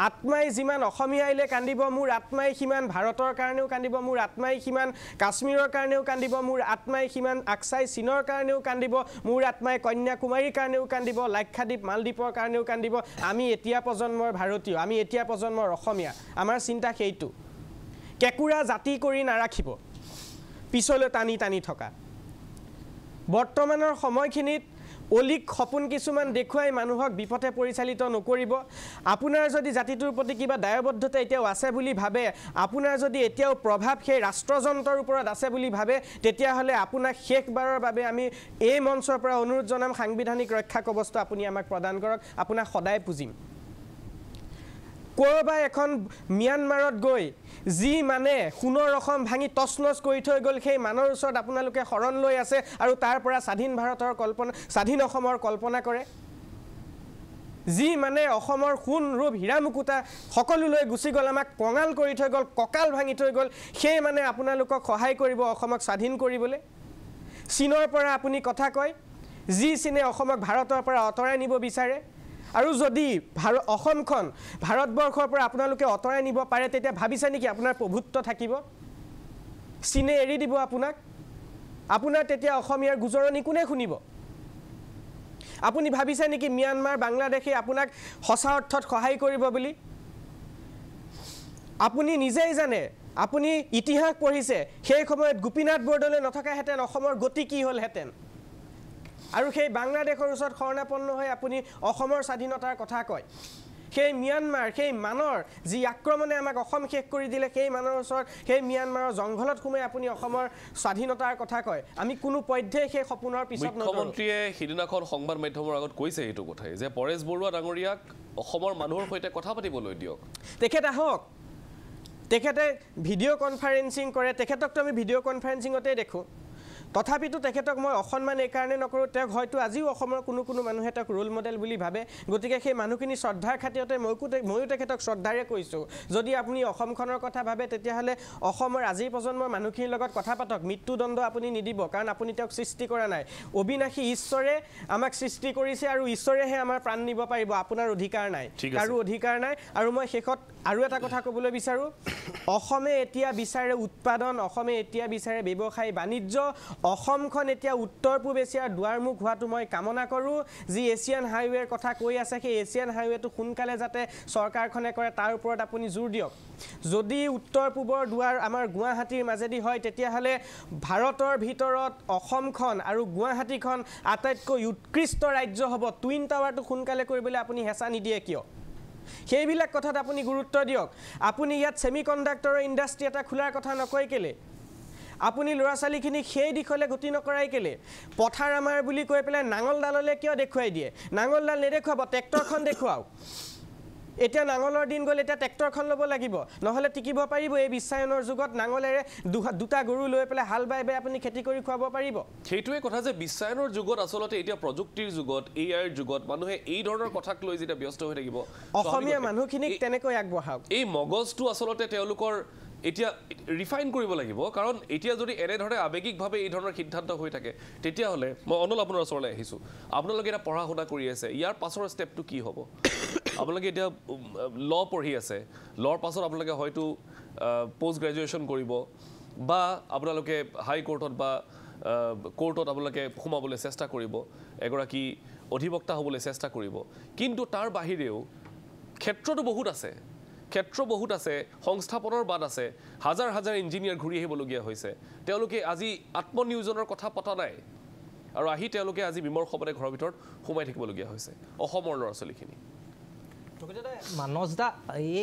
আত্মাই যিমান অসমীয়াইলৈ কান্দিব মোৰ আত্মাই সিমান ভাৰতৰ কাৰণেও কান্দিব মোৰ আত্মাই সিমান কাশ্মীৰৰ কাৰণেও কান্দিব মোৰ আত্মাই সিমান আকচাই চীনৰ কাৰণেও কান্দিব মোৰ আত্মাই কন্যাকুমাৰীৰ কাৰণেও কান্দিব লাক্ষাদ্বীপ মালদ্বীপৰ কাৰণেও কান্দিব। আমি এতিয়া প্ৰজন্মৰ ভাৰতীয় আমি এতিয়া প্ৰজন্মৰ অসমীয়া। আমাৰ চিন্তা সেইটো। কেঁকুৰা জাতি কৰি নাৰাখিব। পিছলৈ টানি টানি থকা। বৰ্তমানৰ সময়খিনিত অলিক সপোন কিছুমান দেখুৱাই মানুহক বিপথে পৰিচালিত নকৰিব। আপোনাৰ যদি জাতিটোৰ প্ৰতি কিবা দায়বদ্ধতা এতিয়াও আছে বুলি ভাবে আপোনাৰ যদি এতিয়াও প্ৰভাৱ সেই ৰাষ্ট্ৰযন্ত্ৰৰ ওপৰত আছে বুলি ভাবে তেতিয়াহ'লে আপোনাক শেষবাৰৰ বাবে আমি এই মঞ্চৰ পৰা অনুৰোধ জনাম সাংবিধানিক ৰক্ষা কৱচটো আপুনি আমাক প্ৰদান কৰক। আপোনাক সদায় পুজিম। ক'ৰবাৰ এখন ম্যানমাৰত গৈ যি মানে সোণৰ অসম ভাঙি তছনছ কৰি থৈ গ'ল সেই মানৰ ওচৰত আপোনালোকে শৰণ লৈ আছে আৰু তাৰ পৰা স্বাধীন ভাৰতৰ কল্পনা স্বাধীন অসমৰ কল্পনা কৰে। যি মানে অসমৰ সোণ ৰূপ হীৰা মুকুতা সকলোলৈ গুচি গ'ল আমাক কঙাল কৰি থৈ গ'ল কঁকাল ভাঙি থৈ গ'ল সেই মানে আপোনালোকক সহায় কৰিব অসমক স্বাধীন কৰিবলৈ। চীনৰ পৰা আপুনি কথা কয় যি চীনে অসমক ভাৰতৰ পৰা আঁতৰাই নিব বিচাৰে আৰু যদি ভাৰ অসমখন ভাৰতবৰ্ষৰ পৰা আপোনালোকে আঁতৰাই নিব পাৰে তেতিয়া ভাবিছে নেকি আপোনাৰ প্ৰভুত্ব থাকিব? চীনে এৰি দিব আপোনাক। আপোনাৰ তেতিয়া অসমীয়াৰ গুজৰণি কোনে শুনিব? আপুনি ভাবিছে নেকি ম্যানমাৰ বাংলাদেশে আপোনাক সঁচা অৰ্থত সহায় কৰিব বুলি? আপুনি নিজেই জানে আপুনি ইতিহাস পঢ়িছে সেই সময়ত গোপীনাথ বৰদলৈ নথকাহেঁতেন অসমৰ গতি কি হ'লহেঁতেন? আৰু সেই বাংলাদেশৰ ওচৰত শৰণাপন্ন হৈ আপুনি অসমৰ স্বাধীনতাৰ কথা কয়। সেই ম্যানমাৰ সেই মানৰ যি আক্ৰমণে আমাক অসম শেষ কৰি দিলে সেই মানৰ ওচৰত সেই ম্যানমাৰৰ জংঘলত সোমাই আপুনি অসমৰ স্বাধীনতাৰ কথা কয়। আমি কোনো পধ্যেই সেই সপোনৰ পিছত। মুখ্যমন্ত্ৰীয়ে সিদিনাখন সংবাদ মাধ্যমৰ আগত কৈছে এইটো কথাই যে পৰেশ বৰুৱা ডাঙৰীয়াক অসমৰ মানুহৰ সৈতে কথা পাতিবলৈ দিয়ক। তেখেত আহক। তেখেতে ভিডিঅ' কনফাৰেন্সিং কৰে। তেখেতকতো আমি ভিডিঅ' কনফাৰেন্সিঙতেই দেখোঁ। তথাপিতো তেখেতক মই অসন্মান এইকাৰণে নকৰোঁ। তেওঁক হয়তো আজিও অসমৰ কোনো কোনো মানুহে তেওঁক ৰোল মডেল বুলি ভাবে। গতিকে সেই মানুহখিনি শ্ৰদ্ধাৰ খাতিৰতে তে- ময়ো তেখেতক শ্ৰদ্ধাৰে কৈছোঁ। যদি আপুনি অসমখনৰ কথা ভাবে তেতিয়াহ'লে অসমৰ আজিৰ প্ৰজন্মৰ মানুহখিনিৰ লগত কথা পাতক। মৃত্যুদণ্ড আপুনি নিদিব কাৰণ আপুনি তেওঁক সৃষ্টি কৰা নাই। অবিনাশী ঈশ্বৰে আমাক সৃষ্টি কৰিছে আৰু ঈশ্বৰেহে আমাৰ প্ৰাণ নিব পাৰিব আপোনাৰ অধিকাৰ নাই। কাৰো অধিকাৰ নাই। আৰু মই শেষত আৰু এটা কথা ক'বলৈ বিচাৰোঁ। অসমে এতিয়া বিচাৰে উৎপাদন অসমে এতিয়া বিচাৰে ব্যৱসায় বাণিজ্য অসমখন এতিয়া উত্তৰ পূব এছিয়াৰ দুৱাৰমুখ হোৱাটো মই কামনা কৰোঁ। যি এছিয়ান হাইৱেৰ কথা কৈ আছে সেই এছিয়ান হাইৱেটো সোনকালে যাতে চৰকাৰখনে কৰে তাৰ ওপৰত আপুনি জোৰ দিয়ক। যদি উত্তৰ পূবৰ দুৱাৰ আমাৰ গুৱাহাটীৰ মাজেদি হয় তেতিয়াহ'লে ভাৰতৰ ভিতৰত অসমখন আৰু গুৱাহাটীখন আটাইতকৈ উৎকৃষ্ট ৰাজ্য হ'ব। টুইন টাৱাৰটো সোনকালে কৰিবলৈ আপুনি হেঁচা নিদিয়ে কিয়? সেইবিলাক কথাত আপুনি গুৰুত্ব দিয়ক। আপুনি ইয়াত ছেমি কণ্ডাক্টৰৰ ইণ্ডাষ্ট্ৰি এটা খোলাৰ কথা নকয় কেলে? আপুনি ল'ৰা ছোৱালীখিনিক সেই দিশলৈ গতি নকৰাই কেলে? পথাৰ আমাৰ বুলি কৈ পেলাই নাঙলডাললৈ কিয় দেখুৱাই দিয়ে? নাঙলডাল নেদেখুৱাব ট্ৰেক্টৰখন দেখুৱাওক। এতিয়া নাঙলৰ দিন গ'ল এতিয়া ট্ৰেক্টৰখন ল'ব লাগিব। নহ'লে টিকিব পাৰিব এই বিশ্বায়নৰ যুগত নাঙলেৰে দুটা গৰু লৈ পেলাই হাল বাই বাই আপুনি খেতি কৰি খুৱাব পাৰিব। সেইটোৱে কথা যে বিশ্বায়নৰ যুগত আচলতে এতিয়া প্ৰযুক্তিৰ যুগত এ আইৰ যুগত মানুহে এই ধৰণৰ কথাক লৈ যেতিয়া ব্যস্ত হৈ থাকিব অসমীয়া মানুহখিনিক তেনেকৈ আগবঢ়াওক। এই মগজটো আচলতে তেওঁলোকৰ এতিয়া ৰিফাইন কৰিব লাগিব কাৰণ এতিয়া যদি এনেধৰণে আৱেগিকভাৱে এই ধৰণৰ সিদ্ধান্ত হৈ থাকে তেতিয়াহ'লে মই অনল আপোনাৰ ওচৰলৈ আহিছোঁ। আপোনালোকে এতিয়া পঢ়া শুনা কৰি আছে ইয়াৰ পাছৰ ষ্টেপটো কি হ'ব? [COUGHS] আপোনালোকে এতিয়া ল পঢ়ি আছে ল'ৰ পাছত আপোনালোকে হয়তো পষ্ট গ্ৰেজুৱেশ্যন কৰিব বা আপোনালোকে হাই কোৰ্টত বা কোৰ্টত আপোনালোকে সোমাবলৈ চেষ্টা কৰিব এগৰাকী অধিবক্তা হ'বলৈ চেষ্টা কৰিব। কিন্তু তাৰ বাহিৰেও ক্ষেত্ৰটো বহুত আছে। ক্ষেত্ৰ বহুত আছে সংস্থাপনৰ বাদ আছে হাজাৰ হাজাৰ ইঞ্জিনিয়াৰ ঘূৰি আহিবলগীয়া হৈছে। তেওঁলোকে আজি আত্মনিয়োজনৰ কথা পতা নাই আৰু আহি তেওঁলোকে আজি বিমৰ্ষপদে ঘৰৰ ভিতৰত সোমাই থাকিবলগীয়া হৈছে অসমৰ ল'ৰা ছোৱালীখিনি মানস দা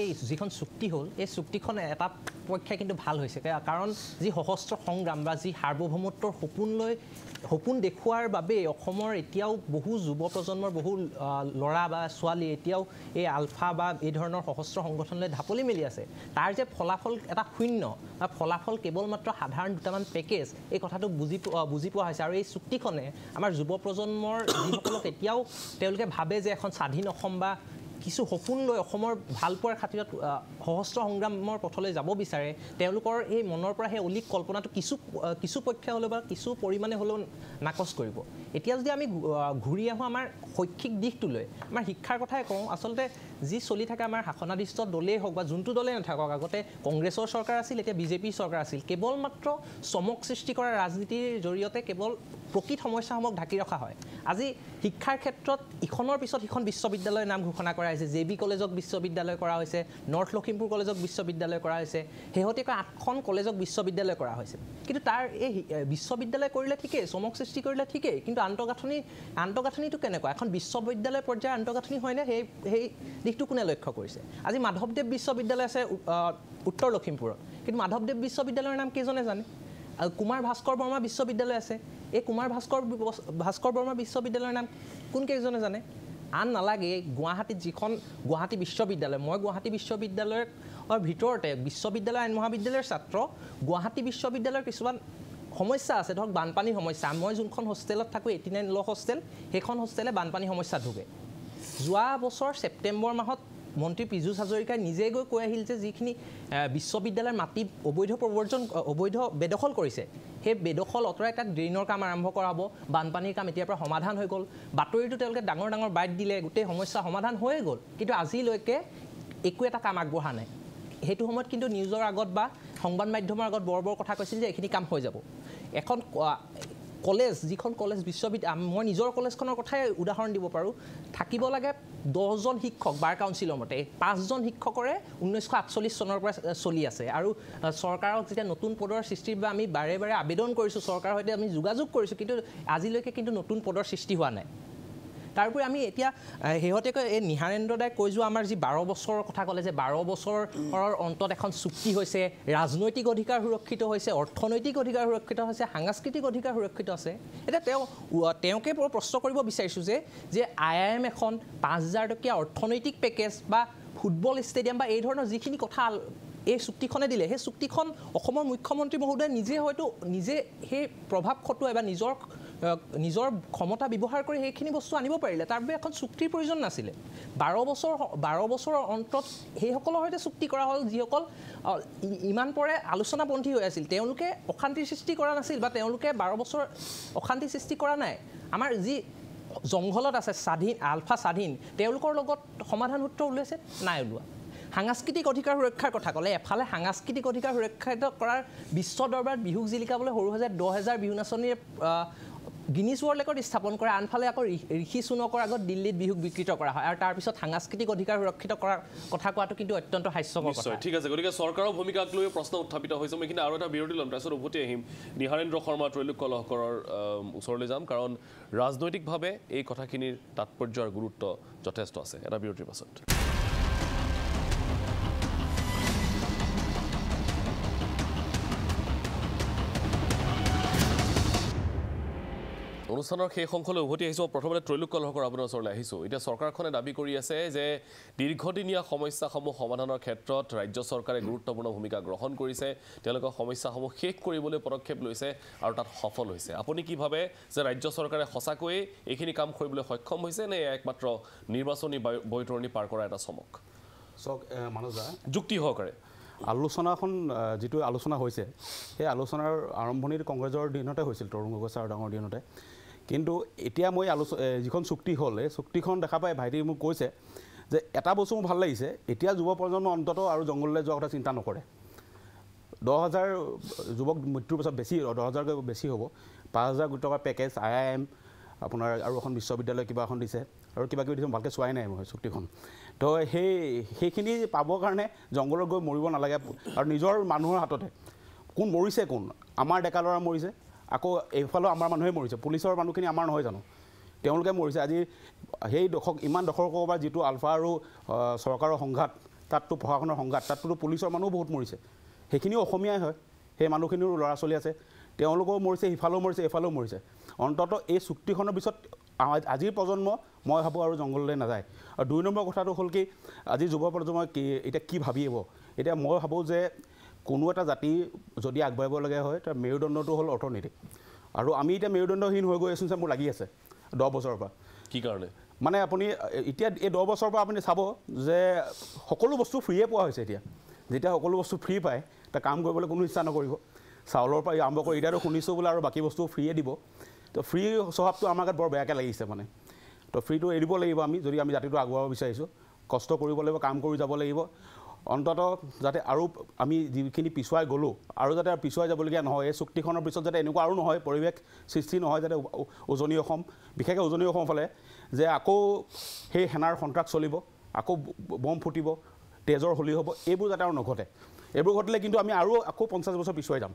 এই যিখন চুক্তি হ'ল এই চুক্তিখন এটা পক্ষে কিন্তু ভাল হৈছে। কাৰণ যি সশস্ত্ৰ সংগ্ৰাম বা যি সাৰ্বভৌমত্বৰ সপোন লৈ সপোন দেখুওৱাৰ বাবে অসমৰ এতিয়াও বহু যুৱ প্ৰজন্মৰ বহু ল'ৰা বা ছোৱালী এতিয়াও এই আলফা বা এই ধৰণৰ সশস্ত্ৰ সংগঠনলৈ ঢাপলি মেলি আছে। তাৰ যে ফলাফল এটা শূন্য বা ফলাফল কেৱল মাত্ৰ সাধাৰণ দুটামান পেকেজ এই কথাটো বুজি বুজি পোৱা হৈছে। আৰু এই চুক্তিখনে আমাৰ যুৱ প্ৰজন্মৰ যিসকলক এতিয়াও তেওঁলোকে ভাবে যে এখন স্বাধীন অসম বা কিছু সপোন লৈ অসমৰ ভালপোৱাৰ খাতিৰত আহ, সশস্ত্ৰ সংগ্ৰামৰ পথলৈ যাব বিচাৰে তেওঁলোকৰ এই মনৰ পৰা সেই অলিক কল্পনাটো কিছু কিছু পক্ষে হ'লেও বা কিছু পৰিমাণে হ'লেও নাকচ কৰিব। এতিয়া যদি আমি ঘূৰি আহোঁ আমাৰ শৈক্ষিক দিশটোলৈ আমাৰ শিক্ষাৰ কথাই কওঁ আচলতে যি চলি থাকে আমাৰ শাসনাধিষ্ঠ দলেই হওক বা যোনটো দলেই নাথাকক আগতে কংগ্ৰেছৰ চৰকাৰ আছিল এতিয়া বিজেপিৰ চৰকাৰ আছিল কেৱল মাত্ৰ চমক সৃষ্টি কৰা ৰাজনীতিৰ জৰিয়তে কেৱল প্ৰকৃত সমস্যাসমূহক ঢাকি ৰখা হয়। আজি শিক্ষাৰ ক্ষেত্ৰত ইখনৰ পিছত সিখন বিশ্ববিদ্যালয়ৰ নাম ঘোষণা কৰা হৈছে। জে বি কলেজক বিশ্ববিদ্যালয় কৰা হৈছে নৰ্থ লখিমপুৰ কলেজক বিশ্ববিদ্যালয় কৰা হৈছে শেহতীয়াকৈ আঠখন কলেজক বিশ্ববিদ্যালয় কৰা হৈছে। কিন্তু তাৰ এই বিশ্ববিদ্যালয় কৰিলে ঠিকেই চমক সৃষ্টি কৰিলে ঠিকেই কিন্তু আন্তঃগাঁথনি আন্তঃগাঁথনিটো কেনেকুৱা? এখন বিশ্ববিদ্যালয় পৰ্যায়ৰ আন্তঃগাঁথনি হয়নে? সেই সেই দিশটো কোনে লক্ষ্য কৰিছে? আজি মাধৱদেৱ বিশ্ববিদ্যালয় আছে উত্তৰ লখিমপুৰত। কিন্তু মাধৱদেৱ বিশ্ববিদ্যালয়ৰ নাম কেইজনে জানে? আৰু কুমাৰ ভাস্কৰ বৰ্মা বিশ্ববিদ্যালয় আছে। এই কুমাৰ ভাস্কৰ ভাস্কৰ বৰ্মা বিশ্ববিদ্যালয়ৰ নাম কোন কেইজনে জানে? আন নালাগে গুৱাহাটীত যিখন গুৱাহাটী বিশ্ববিদ্যালয় মই গুৱাহাটী বিশ্ববিদ্যালয়ৰ ভিতৰতে বিশ্ববিদ্যালয় আইন মহাবিদ্যালয়ৰ ছাত্ৰ গুৱাহাটী বিশ্ববিদ্যালয়ৰ কিছুমান সমস্যা আছে ধৰক বানপানীৰ সমস্যা মই যোনখন হোষ্টেলত থাকোঁ এইটি নাইন ল হোষ্টেল সেইখন হোষ্টেলে বানপানী সমস্যাত ভোগে। যোৱা বছৰ ছেপ্টেম্বৰ মাহত মন্ত্ৰী পীযুষ হাজৰিকাই নিজে গৈ কৈ আহিল যে যিখিনি বিশ্ববিদ্যালয়ৰ মাটি অবৈধ প্ৰৱৰ্জন অবৈধ বেদখল কৰিছে সেই বেদখল আঁতৰাই তাত ড্ৰেইনৰ কাম আৰম্ভ কৰা হ'ব বানপানীৰ কাম এতিয়াৰ পৰা সমাধান হৈ গ'ল। বাতৰিটো তেওঁলোকে ডাঙৰ ডাঙৰ বাইট দিলে গোটেই সমস্যা সমাধান হৈয়ে গ'ল। কিন্তু আজিলৈকে একো এটা কাম আগবঢ়া নাই। সেইটো সময়ত কিন্তু নিউজৰ আগত বা সংবাদ মাধ্যমৰ আগত বৰ বৰ কথা কৈছিল যে এইখিনি কাম হৈ যাব। এখন কলেজ যিখন কলেজ বিশ্ববিদ্যালয় মই নিজৰ কলেজখনৰ কথাই উদাহৰণ দিব পাৰোঁ। থাকিব লাগে দহজন শিক্ষক বাৰ কাউন্সিলৰ মতে। পাঁচজন শিক্ষকৰে ঊনৈছশ আঠচল্লিছ চনৰ পৰা চলি আছে। আৰু চৰকাৰক যেতিয়া নতুন পদৰ সৃষ্টিৰ বাবে আমি বাৰে বাৰে আবেদন কৰিছোঁ চৰকাৰৰ সৈতে আমি যোগাযোগ কৰিছোঁ কিন্তু আজিলৈকে কিন্তু নতুন পদৰ সৃষ্টি হোৱা নাই। তাৰোপৰি আমি এতিয়া শেহতীয়াকৈ এই নিহাৰেন্দ্ৰ দাই কৈ যোৱা আমাৰ যি বাৰ বছৰৰ কথা ক'লে যে বাৰ বছৰৰ অন্তত এখন চুক্তি হৈছে ৰাজনৈতিক অধিকাৰ সুৰক্ষিত হৈছে অৰ্থনৈতিক অধিকাৰ সুৰক্ষিত হৈছে সাংস্কৃতিক অধিকাৰ সুৰক্ষিত আছে। এতিয়া তেওঁ তেওঁকে প্ৰশ্ন কৰিব বিচাৰিছোঁ যে যে আই আই এম এখন পাঁচ হাজাৰ টকীয়া অৰ্থনৈতিক পেকেজ বা ফুটবল ষ্টেডিয়াম বা এই ধৰণৰ যিখিনি কথা এই চুক্তিখনে দিলে সেই চুক্তিখন অসমৰ মুখ্যমন্ত্ৰী মহোদয়ে নিজে হয়তো নিজে সেই প্ৰভাৱ খটুৱাই বা নিজৰ নিজৰ ক্ষমতা ব্যৱহাৰ কৰি সেইখিনি বস্তু আনিব পাৰিলে তাৰ বাবে এখন চুক্তিৰ প্ৰয়োজন নাছিলে। বাৰ বছৰ বাৰ বছৰৰ অন্তত সেইসকলৰ সৈতে চুক্তি কৰা হ'ল যিসকল ইমান পৰে আলোচনাপন্থী হৈ আছিল। তেওঁলোকে অশান্তিৰ সৃষ্টি কৰা নাছিল বা তেওঁলোকে বাৰ বছৰ অশান্তি সৃষ্টি কৰা নাই। আমাৰ যি জংঘলত আছে স্বাধীন আলফা স্বাধীন তেওঁলোকৰ লগত সমাধান সূত্ৰ উলিয়াইছে নাই ওলোৱা। সাংস্কৃতিক অধিকাৰ সুৰক্ষাৰ কথা ক'লে এফালে সাংস্কৃতিক অধিকাৰ সুৰক্ষিত কৰাৰ বিশ্ব দৰবাৰত বিহুক জিলিকাবলৈ সৰু হাজাৰ দহ হেজাৰ বিহু নাচনীৰ গিনিজ ৱৰ্ল্ড ৰেকৰ্ড স্থাপন কৰে আনফালে আকৌ ঋষি চুনকৰ আগত দিল্লীত বিহুক বিকৃত কৰা হয় আৰু তাৰপিছত সাংস্কৃতিক অধিকাৰ সুৰক্ষিত কৰাৰ কথা কোৱাটো কিন্তু অত্যন্ত হাস্যকৰ কথা। ঠিক আছে। গতিকে চৰকাৰৰ ভূমিকাক লৈ প্ৰশ্ন উত্থাপিত হৈছে। মই এইখিনি আৰু এটা বিৰতি ল'ম। তাৰপিছত উভতি আহিম। নিহাৰেন্দ্ৰ শৰ্মা ত্ৰৈলোক্য লহকৰৰ ওচৰলৈ যাম। কাৰণ ৰাজনৈতিকভাৱে এই কথাখিনিৰ তাৎপৰ্য আৰু গুৰুত্ব যথেষ্ট আছে। এটা বিৰতিৰ পাছত। অনুষ্ঠানৰ শেষ অংশলৈ উভতি আহিছোঁ। প্ৰথমতে ত্ৰৈলোক কলহকৰ আপোনাৰ ওচৰলৈ আহিছোঁ। এতিয়া চৰকাৰখনে দাবী কৰি আছে যে দীৰ্ঘদিনীয়া সমস্যাসমূহ সমাধানৰ ক্ষেত্ৰত ৰাজ্য চৰকাৰে গুৰুত্বপূৰ্ণ ভূমিকা গ্ৰহণ কৰিছে। তেওঁলোকৰ সমস্যাসমূহ শেষ কৰিবলৈ পদক্ষেপ লৈছে আৰু তাত সফল হৈছে। আপুনি কি ভাবে যে ৰাজ্য চৰকাৰে সঁচাকৈয়ে এইখিনি কাম কৰিবলৈ সক্ষম হৈছে নে একমাত্ৰ নিৰ্বাচনী বৈতৰণি পাৰ কৰা এটা চমক? মানস দা যুক্তি সহকাৰে। আলোচনাখন যিটো আলোচনা হৈছে সেই আলোচনাৰ আৰম্ভণিত কংগ্ৰেছৰ দিনতে হৈছিল তৰুণ গগৈ ছাৰ ডাঙৰ দিনতে। কিন্তু এতিয়া মই আলোচ যিখন চুক্তি হ'ল এই চুক্তিখন দেখা পাই ভাইটি মোক কৈছে যে এটা বস্তু মোৰ ভাল লাগিছে এতিয়া যুৱ প্ৰজন্ম অন্ততঃ আৰু জংঘললৈ যোৱাৰ কথা চিন্তা নকৰে। দহ হাজাৰ যুৱক মৃত্যুৰ পিছত বেছি দহ হাজাৰকৈ বেছি হ'ব। পাঁচ হাজাৰ কোটি টকাৰ পেকেজ আই আই এম আপোনাৰ আৰু এখন বিশ্ববিদ্যালয় কিবা এখন দিছে আৰু কিবা কিবি দিছে ভালকৈ চোৱাই নাই মই চুক্তিখন। তো সেই সেইখিনি পাবৰ কাৰণে জংঘলত গৈ মৰিব নালাগে আৰু নিজৰ মানুহৰ হাততে। কোন মৰিছে কোন? আমাৰ ডেকা ল'ৰা মৰিছে। আকৌ এইফালেও আমাৰ মানুহে মৰিছে। পুলিচৰ মানুহখিনি আমাৰ নহয় জানো? তেওঁলোকে মৰিছে। আজি সেই দশক ইমান দশকৰ পৰা যিটো আলফা আৰু চৰকাৰৰ সংঘাত তাততো প্ৰশাসনৰ সংঘাত তাততো পুলিচৰ মানুহো বহুত মৰিছে। সেইখিনিও অসমীয়াই হয়। সেই মানুহখিনিৰো ল'ৰা ছোৱালী আছে। তেওঁলোকেও মৰিছে সিফালেও মৰিছে এইফালেও মৰিছে। অন্ততঃ এই চুক্তিখনৰ পিছত আজিৰ প্ৰজন্ম মই ভাবোঁ আৰু জংঘললৈ নাযায়। আৰু দুই নম্বৰ কথাটো হ'ল কি আজি যুৱ প্ৰজন্মই কি এতিয়া কি ভাবিব? এতিয়া মই ভাবোঁ যে কোনো এটা জাতি যদি আগবাঢ়িবলগীয়া হয় তাৰ মেৰুদণ্ডটো হ'ল অৰ্থনীতি। আৰু আমি এতিয়া মেৰুদণ্ডহীন হৈ গৈ আছোঁ যে মোৰ লাগি আছে দহ বছৰৰ পৰা। কি কাৰণে? মানে আপুনি এতিয়া এই দহ বছৰৰ পৰা আপুনি চাব যে সকলো বস্তু ফ্ৰীয়ে পোৱা হৈছে এতিয়া। যেতিয়া সকলো বস্তু ফ্ৰী পায় তেতিয়া কাম কৰিবলৈ কোনো ইচ্ছা নকৰিব। চাউলৰ পৰা আৰম্ভ কৰি এতিয়াতো শুনিছোঁ বোলে আৰু বাকী বস্তু ফ্ৰীয়ে দিব। তো ফ্ৰী স্বভাৱটো আমাৰ গাত বৰ বেয়াকৈ লাগিছে মানে। তো ফ্ৰীটো এৰিব লাগিব আমি যদি আমি জাতিটো আগুৱাব বিচাৰিছোঁ। কষ্ট কৰিব লাগিব কাম কৰি যাব লাগিব। অন্ততঃ যাতে আৰু আমি যিখিনি পিছুৱাই গ'লোঁ আৰু যাতে পিছুৱাই যাবলগীয়া নহয় এই চুক্তিখনৰ পিছত যাতে এনেকুৱা আৰু নহয় পৰিৱেশ সৃষ্টি নহয় যাতে উজনি অসম বিশেষকৈ উজনি অসম ফালে যে আকৌ সেই সেনাৰ সন্ত্ৰাস চলিব আকৌ বম ফুটিব তেজৰ হোলী হ'ব এইবোৰ যাতে আৰু নঘটে। এইবোৰ ঘটিলে কিন্তু আমি আৰু আকৌ পঞ্চাছ বছৰ পিছুৱাই যাম।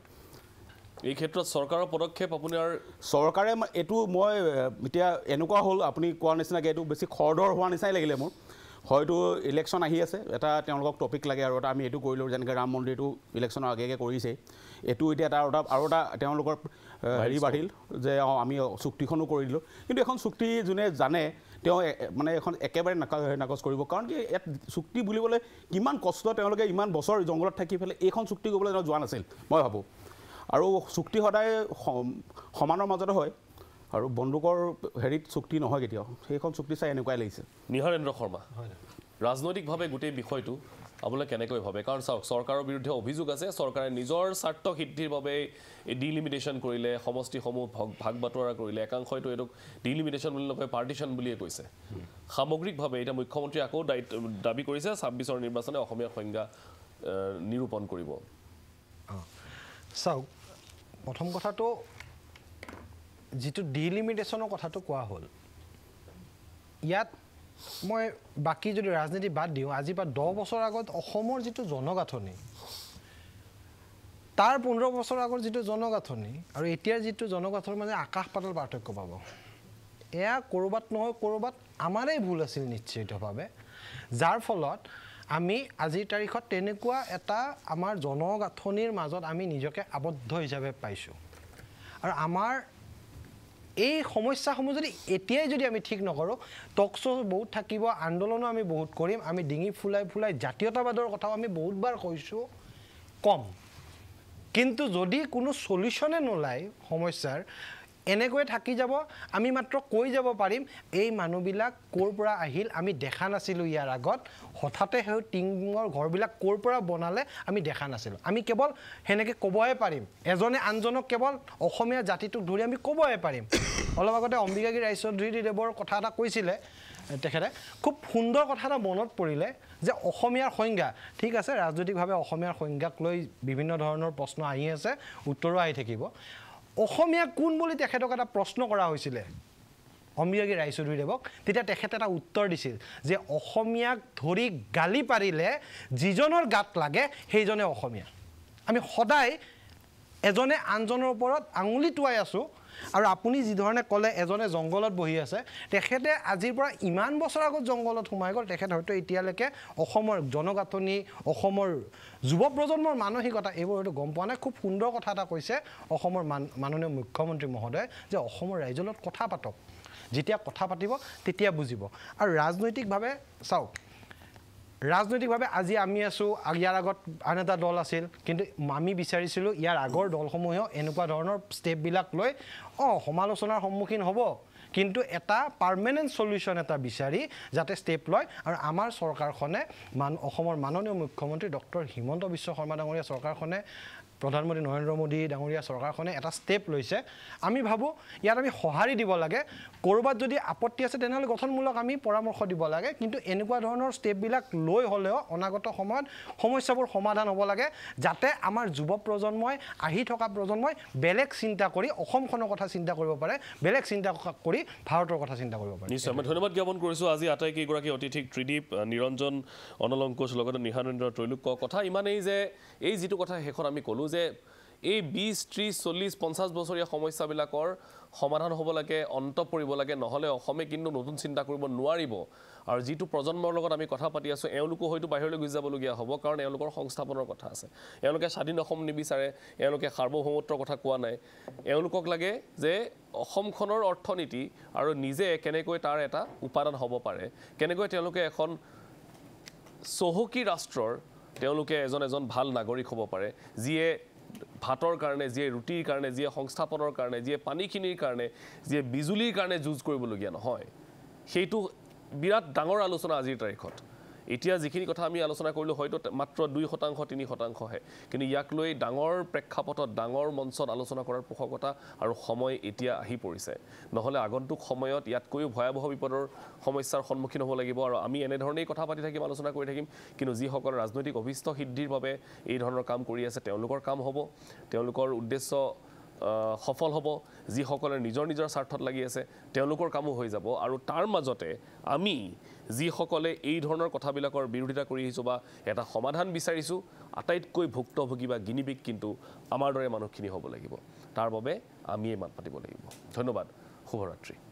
এই ক্ষেত্ৰত চৰকাৰৰ পদক্ষেপ আপোনাৰ চৰকাৰে এইটো মই এতিয়া এনেকুৱা হ'ল আপুনি কোৱাৰ নিচিনাকৈ এইটো বেছি খৰদৰ হোৱা নিচিনাই লাগিলে মোৰ। হয়তো ইলেকশ্যন আহি আছে এটা তেওঁলোকক টপিক লাগে আৰু এটা আমি এইটো কৰিলোঁ যেনেকৈ ৰাম মন্দিৰটো ইলেকশ্যনৰ আগে আগে কৰিছেই এইটো এতিয়া এটা আৰু এটা আৰু এটা তেওঁলোকৰ হেৰি বাঢ়িল যে অঁ আমি চুক্তিখনো কৰি দিলোঁ। কিন্তু এখন চুক্তি যোনে জানে তেওঁ মানে এখন একেবাৰে নাকা নাকচ কৰিব। কাৰণ কি ইয়াত চুক্তি বুলিবলৈ কিমান কষ্ট তেওঁলোকে ইমান বছৰ জংঘলত থাকি পেলাই এইখন চুক্তি কৰিবলৈ তেওঁ যোৱা নাছিল মই ভাবোঁ। আৰু চুক্তি সদায় সম- সমানৰ মাজতে হয়। আৰু বন্দুকৰ হেৰিত চুক্তি নহয় কেতিয়াও। সেইখন চুক্তি চাই এনেকুৱাই লাগিছে। নিহাৰেন্দ্ৰ শৰ্মা। ৰাজনৈতিকভাৱে গোটেই বিষয়টো আপোনালোকে কেনেকৈ ভাবে? কাৰণ চাওক চৰকাৰৰ বিৰুদ্ধে অভিযোগ আছে চৰকাৰে নিজৰ স্বাৰ্থ সিদ্ধিৰ বাবে এই ডিলিমিটেশ্যন কৰিলে সমষ্টিসমূহ ভগ- ভাগ বাটোৱাৰা কৰিলে একাংশইতো এইটোক ডিলিমিটেশ্যন বুলি নকয় পাৰ্টিশ্যন বুলিয়ে কৈছে। সামগ্ৰিকভাৱে এতিয়া মুখ্যমন্ত্ৰীয়ে আকৌ দায়িত্ব দাবী কৰিছে ছাব্বিছৰ নিৰ্বাচনে অসমীয়াৰ সংজ্ঞা নিৰূপণ কৰিব। চাওক প্ৰথম কথাটো যিটো ডিলিমিটেশ্যনৰ কথাটো কোৱা হ'ল ইয়াত মই বাকী যদি ৰাজনীতি বাদ দিওঁ আজিৰ পৰা দহ বছৰ আগত অসমৰ যিটো জনগাঁথনি তাৰ পোন্ধৰ বছৰ আগৰ যিটো জনগাঁথনি আৰু এতিয়াৰ যিটো জনগাঁথনিৰ মাজে আকাশ পাতাল পাৰ্থক্য পাব। এয়া ক'ৰবাত নহয় ক'ৰবাত আমাৰেই ভুল আছিল নিশ্চিতভাৱে। যাৰ ফলত আমি আজিৰ তাৰিখত তেনেকুৱা এটা আমাৰ জনগাঁথনিৰ মাজত আমি নিজকে আবদ্ধ হিচাপে পাইছোঁ। আৰু আমাৰ এই সমস্যাসমূহ যদি এতিয়াই যদি আমি ঠিক নকৰোঁ টক শ্ব' বহুত থাকিব আন্দোলনো আমি বহুত কৰিম আমি ডিঙি ফুলাই ফুলাই জাতীয়তাবাদৰ কথাও আমি বহুতবাৰ কৈছোঁ কম। কিন্তু যদি কোনো চলিউশ্যনে নোলায় সমস্যাৰ এনেকৈ থাকি যাব আমি মাত্ৰ কৈ যাব পাৰিম এই মানুহবিলাক ক'ৰ পৰা আহিল আমি দেখা নাছিলোঁ ইয়াৰ আগত। হঠাতে সেই টিঙৰ ঘৰবিলাক ক'ৰ পৰা বনালে আমি দেখা নাছিলোঁ। আমি কেৱল সেনেকৈ ক'বহে পাৰিম। এজনে আনজনক কেৱল অসমীয়া জাতিটোক ধৰি আমি ক'বহে পাৰিম। [COUGHS] অলপ আগতে অম্বিকাগী ৰায়চৌধুৰীদেৱৰ কথা এটা কৈছিলে তেখেতে। খুব সুন্দৰ কথা এটা মনত পৰিলে যে অসমীয়াৰ সংজ্ঞা ঠিক আছে ৰাজনৈতিকভাৱে অসমীয়াৰ সংজ্ঞাক লৈ বিভিন্ন ধৰণৰ প্ৰশ্ন আহি আছে উত্তৰো আহি থাকিব। অসমীয়া কোন বুলি তেখেতক এটা প্ৰশ্ন কৰা হৈছিলে? অম্বিকাগী ৰায়চৌধুৰীদেৱক। তেতিয়া তেখেতে এটা উত্তৰ দিছিল যে অসমীয়াক ধৰি গালি পাৰিলে যিজনৰ গাত লাগে সেইজনে অসমীয়া। আমি সদায় এজনে আনজনৰ ওপৰত আঙুলি টোৱাই আছোঁ আৰু আপুনি যিধৰণে ক'লে এজনে জংঘলত বহি আছে তেখেতে আজিৰ পৰা ইমান বছৰ আগত জংঘলত সোমাই গ'ল তেখেত হয়তো এতিয়ালৈকে অসমৰ জনগাঁথনি অসমৰ যুৱ প্ৰজন্মৰ মানসিকতা এইবোৰ হয়তো গম পোৱা নাই। খুব সুন্দৰ কথা এটা কৈছে অসমৰ মান মাননীয় মুখ্যমন্ত্ৰী মহোদয়ে যে অসমৰ ৰাইজৰ লগত কথা পাতক। যেতিয়া কথা পাতিব তেতিয়া বুজিব। আৰু ৰাজনৈতিকভাৱে চাওক ৰাজনৈতিকভাৱে আজি আমি আছোঁ ইয়াৰ আগত আন এটা দল আছিল কিন্তু আমি বিচাৰিছিলোঁ ইয়াৰ আগৰ দলসমূহেও এনেকুৱা ধৰণৰ ষ্টেপবিলাক লৈ অঁ সমালোচনাৰ সন্মুখীন হ'ব। কিন্তু এটা পাৰ্মানেণ্ট চলিউশ্যন এটা বিচাৰি যাতে ষ্টেপ লয় আৰু আমাৰ চৰকাৰখনে মান অসমৰ মাননীয় মুখ্যমন্ত্ৰী ডক্টৰ হিমন্ত বিশ্ব শৰ্মা ডাঙৰীয়া চৰকাৰখনে প্ৰধানমন্ত্ৰী নৰেন্দ্ৰ মোদী ডাঙৰীয়া চৰকাৰখনে এটা ষ্টেপ লৈছে। আমি ভাবোঁ ইয়াত আমি সঁহাৰি দিব লাগে। ক'ৰবাত যদি আপত্তি আছে তেনেহ'লে গঠনমূলক আমি পৰামৰ্শ দিব লাগে। কিন্তু এনেকুৱা ধৰণৰ ষ্টেপবিলাক লৈ হ'লেও অনাগত সময়ত সমস্যাবোৰ সমাধান হ'ব লাগে যাতে আমাৰ যুৱ প্ৰজন্মই আহি থকা প্ৰজন্মই বেলেগ চিন্তা কৰি অসমখনৰ কথা চিন্তা কৰিব পাৰে বেলেগ চিন্তা কৰি ভাৰতৰ কথা চিন্তা কৰিব পাৰে। নিশ্চয় মই ধন্যবাদ জ্ঞাপন কৰিছোঁ আজি আটাইকেইগৰাকী অতিথিক ত্ৰিদীপ নিৰঞ্জন অনলংকুশ লগতে নিহানেন্দ্ৰ ত্ৰৈলোক কথা ইমানেই যে এই যিটো কথা শেষত আমি ক'লোঁ যে এই বিছ ত্ৰিছ চল্লিছ পঞ্চাছ বছৰীয়া সমস্যাবিলাকৰ সমাধান হ'ব লাগে অন্ত পৰিব লাগে নহ'লে অসমে কিন্তু নতুন চিন্তা কৰিব নোৱাৰিব। আৰু যিটো প্ৰজন্মৰ লগত আমি কথা পাতি আছোঁ এওঁলোকো হয়তো বাহিৰলৈ গুচি যাবলগীয়া হ'ব কাৰণ এওঁলোকৰ সংস্থাপনৰ কথা আছে। এওঁলোকে স্বাধীন অসম নিবিচাৰে এওঁলোকে সাৰ্বভৌমত্বৰ কথা কোৱা নাই। এওঁলোকক লাগে যে অসমখনৰ অৰ্থনীতি আৰু নিজে কেনেকৈ তাৰ এটা উপাদান হ'ব পাৰে কেনেকৈ তেওঁলোকে এখন চহকী ৰাষ্ট্ৰৰ তেওঁলোকে এজন এজন ভাল নাগৰিক হ'ব পাৰে যিয়ে ভাতৰ কাৰণে যিয়ে ৰুটিৰ কাৰণে যিয়ে সংস্থাপনৰ কাৰণে যিয়ে পানীখিনিৰ কাৰণে যিয়ে বিজুলীৰ কাৰণে যুঁজ কৰিবলগীয়া নহয়। সেইটো বিৰাট ডাঙৰ আলোচনা আজিৰ তাৰিখত। এতিয়া যিখিনি কথা আমি আলোচনা কৰিলোঁ হয়তো মাত্ৰ দুই শতাংশ তিনি শতাংশহে। কিন্তু ইয়াক লৈ ডাঙৰ প্ৰেক্ষাপটত ডাঙৰ মঞ্চত আলোচনা কৰাৰ পোষকতা আৰু সময় এতিয়া আহি পৰিছে। নহ'লে আগন্তুক সময়ত ইয়াতকৈও ভয়াৱহ বিপদৰ সমস্যাৰ সন্মুখীন হ'ব লাগিব আৰু আমি এনেধৰণেই কথা পাতি থাকিম আলোচনা কৰি থাকিম। কিন্তু যিসকল ৰাজনৈতিক অভীষ্ট সিদ্ধিৰ বাবে এই ধৰণৰ কাম কৰি আছে তেওঁলোকৰ কাম হ'ব তেওঁলোকৰ উদ্দেশ্য সফল হ'ব। যিসকলে নিজৰ নিজৰ স্বাৰ্থত লাগি আছে তেওঁলোকৰ কামো হৈ যাব। আৰু তাৰ মাজতে আমি যিসকলে এই ধৰণৰ কথাবিলাকৰ বিৰোধিতা কৰি আহিছোঁ বা এটা সমাধান বিচাৰিছোঁ আটাইতকৈ ভুক্তভোগী বা গিনিবিক কিন্তু আমাৰ দৰে মানুহখিনি হ'ব লাগিব। তাৰ বাবে আমিয়ে মাত পাতিব লাগিব। ধন্যবাদ। শুভৰাত্ৰি।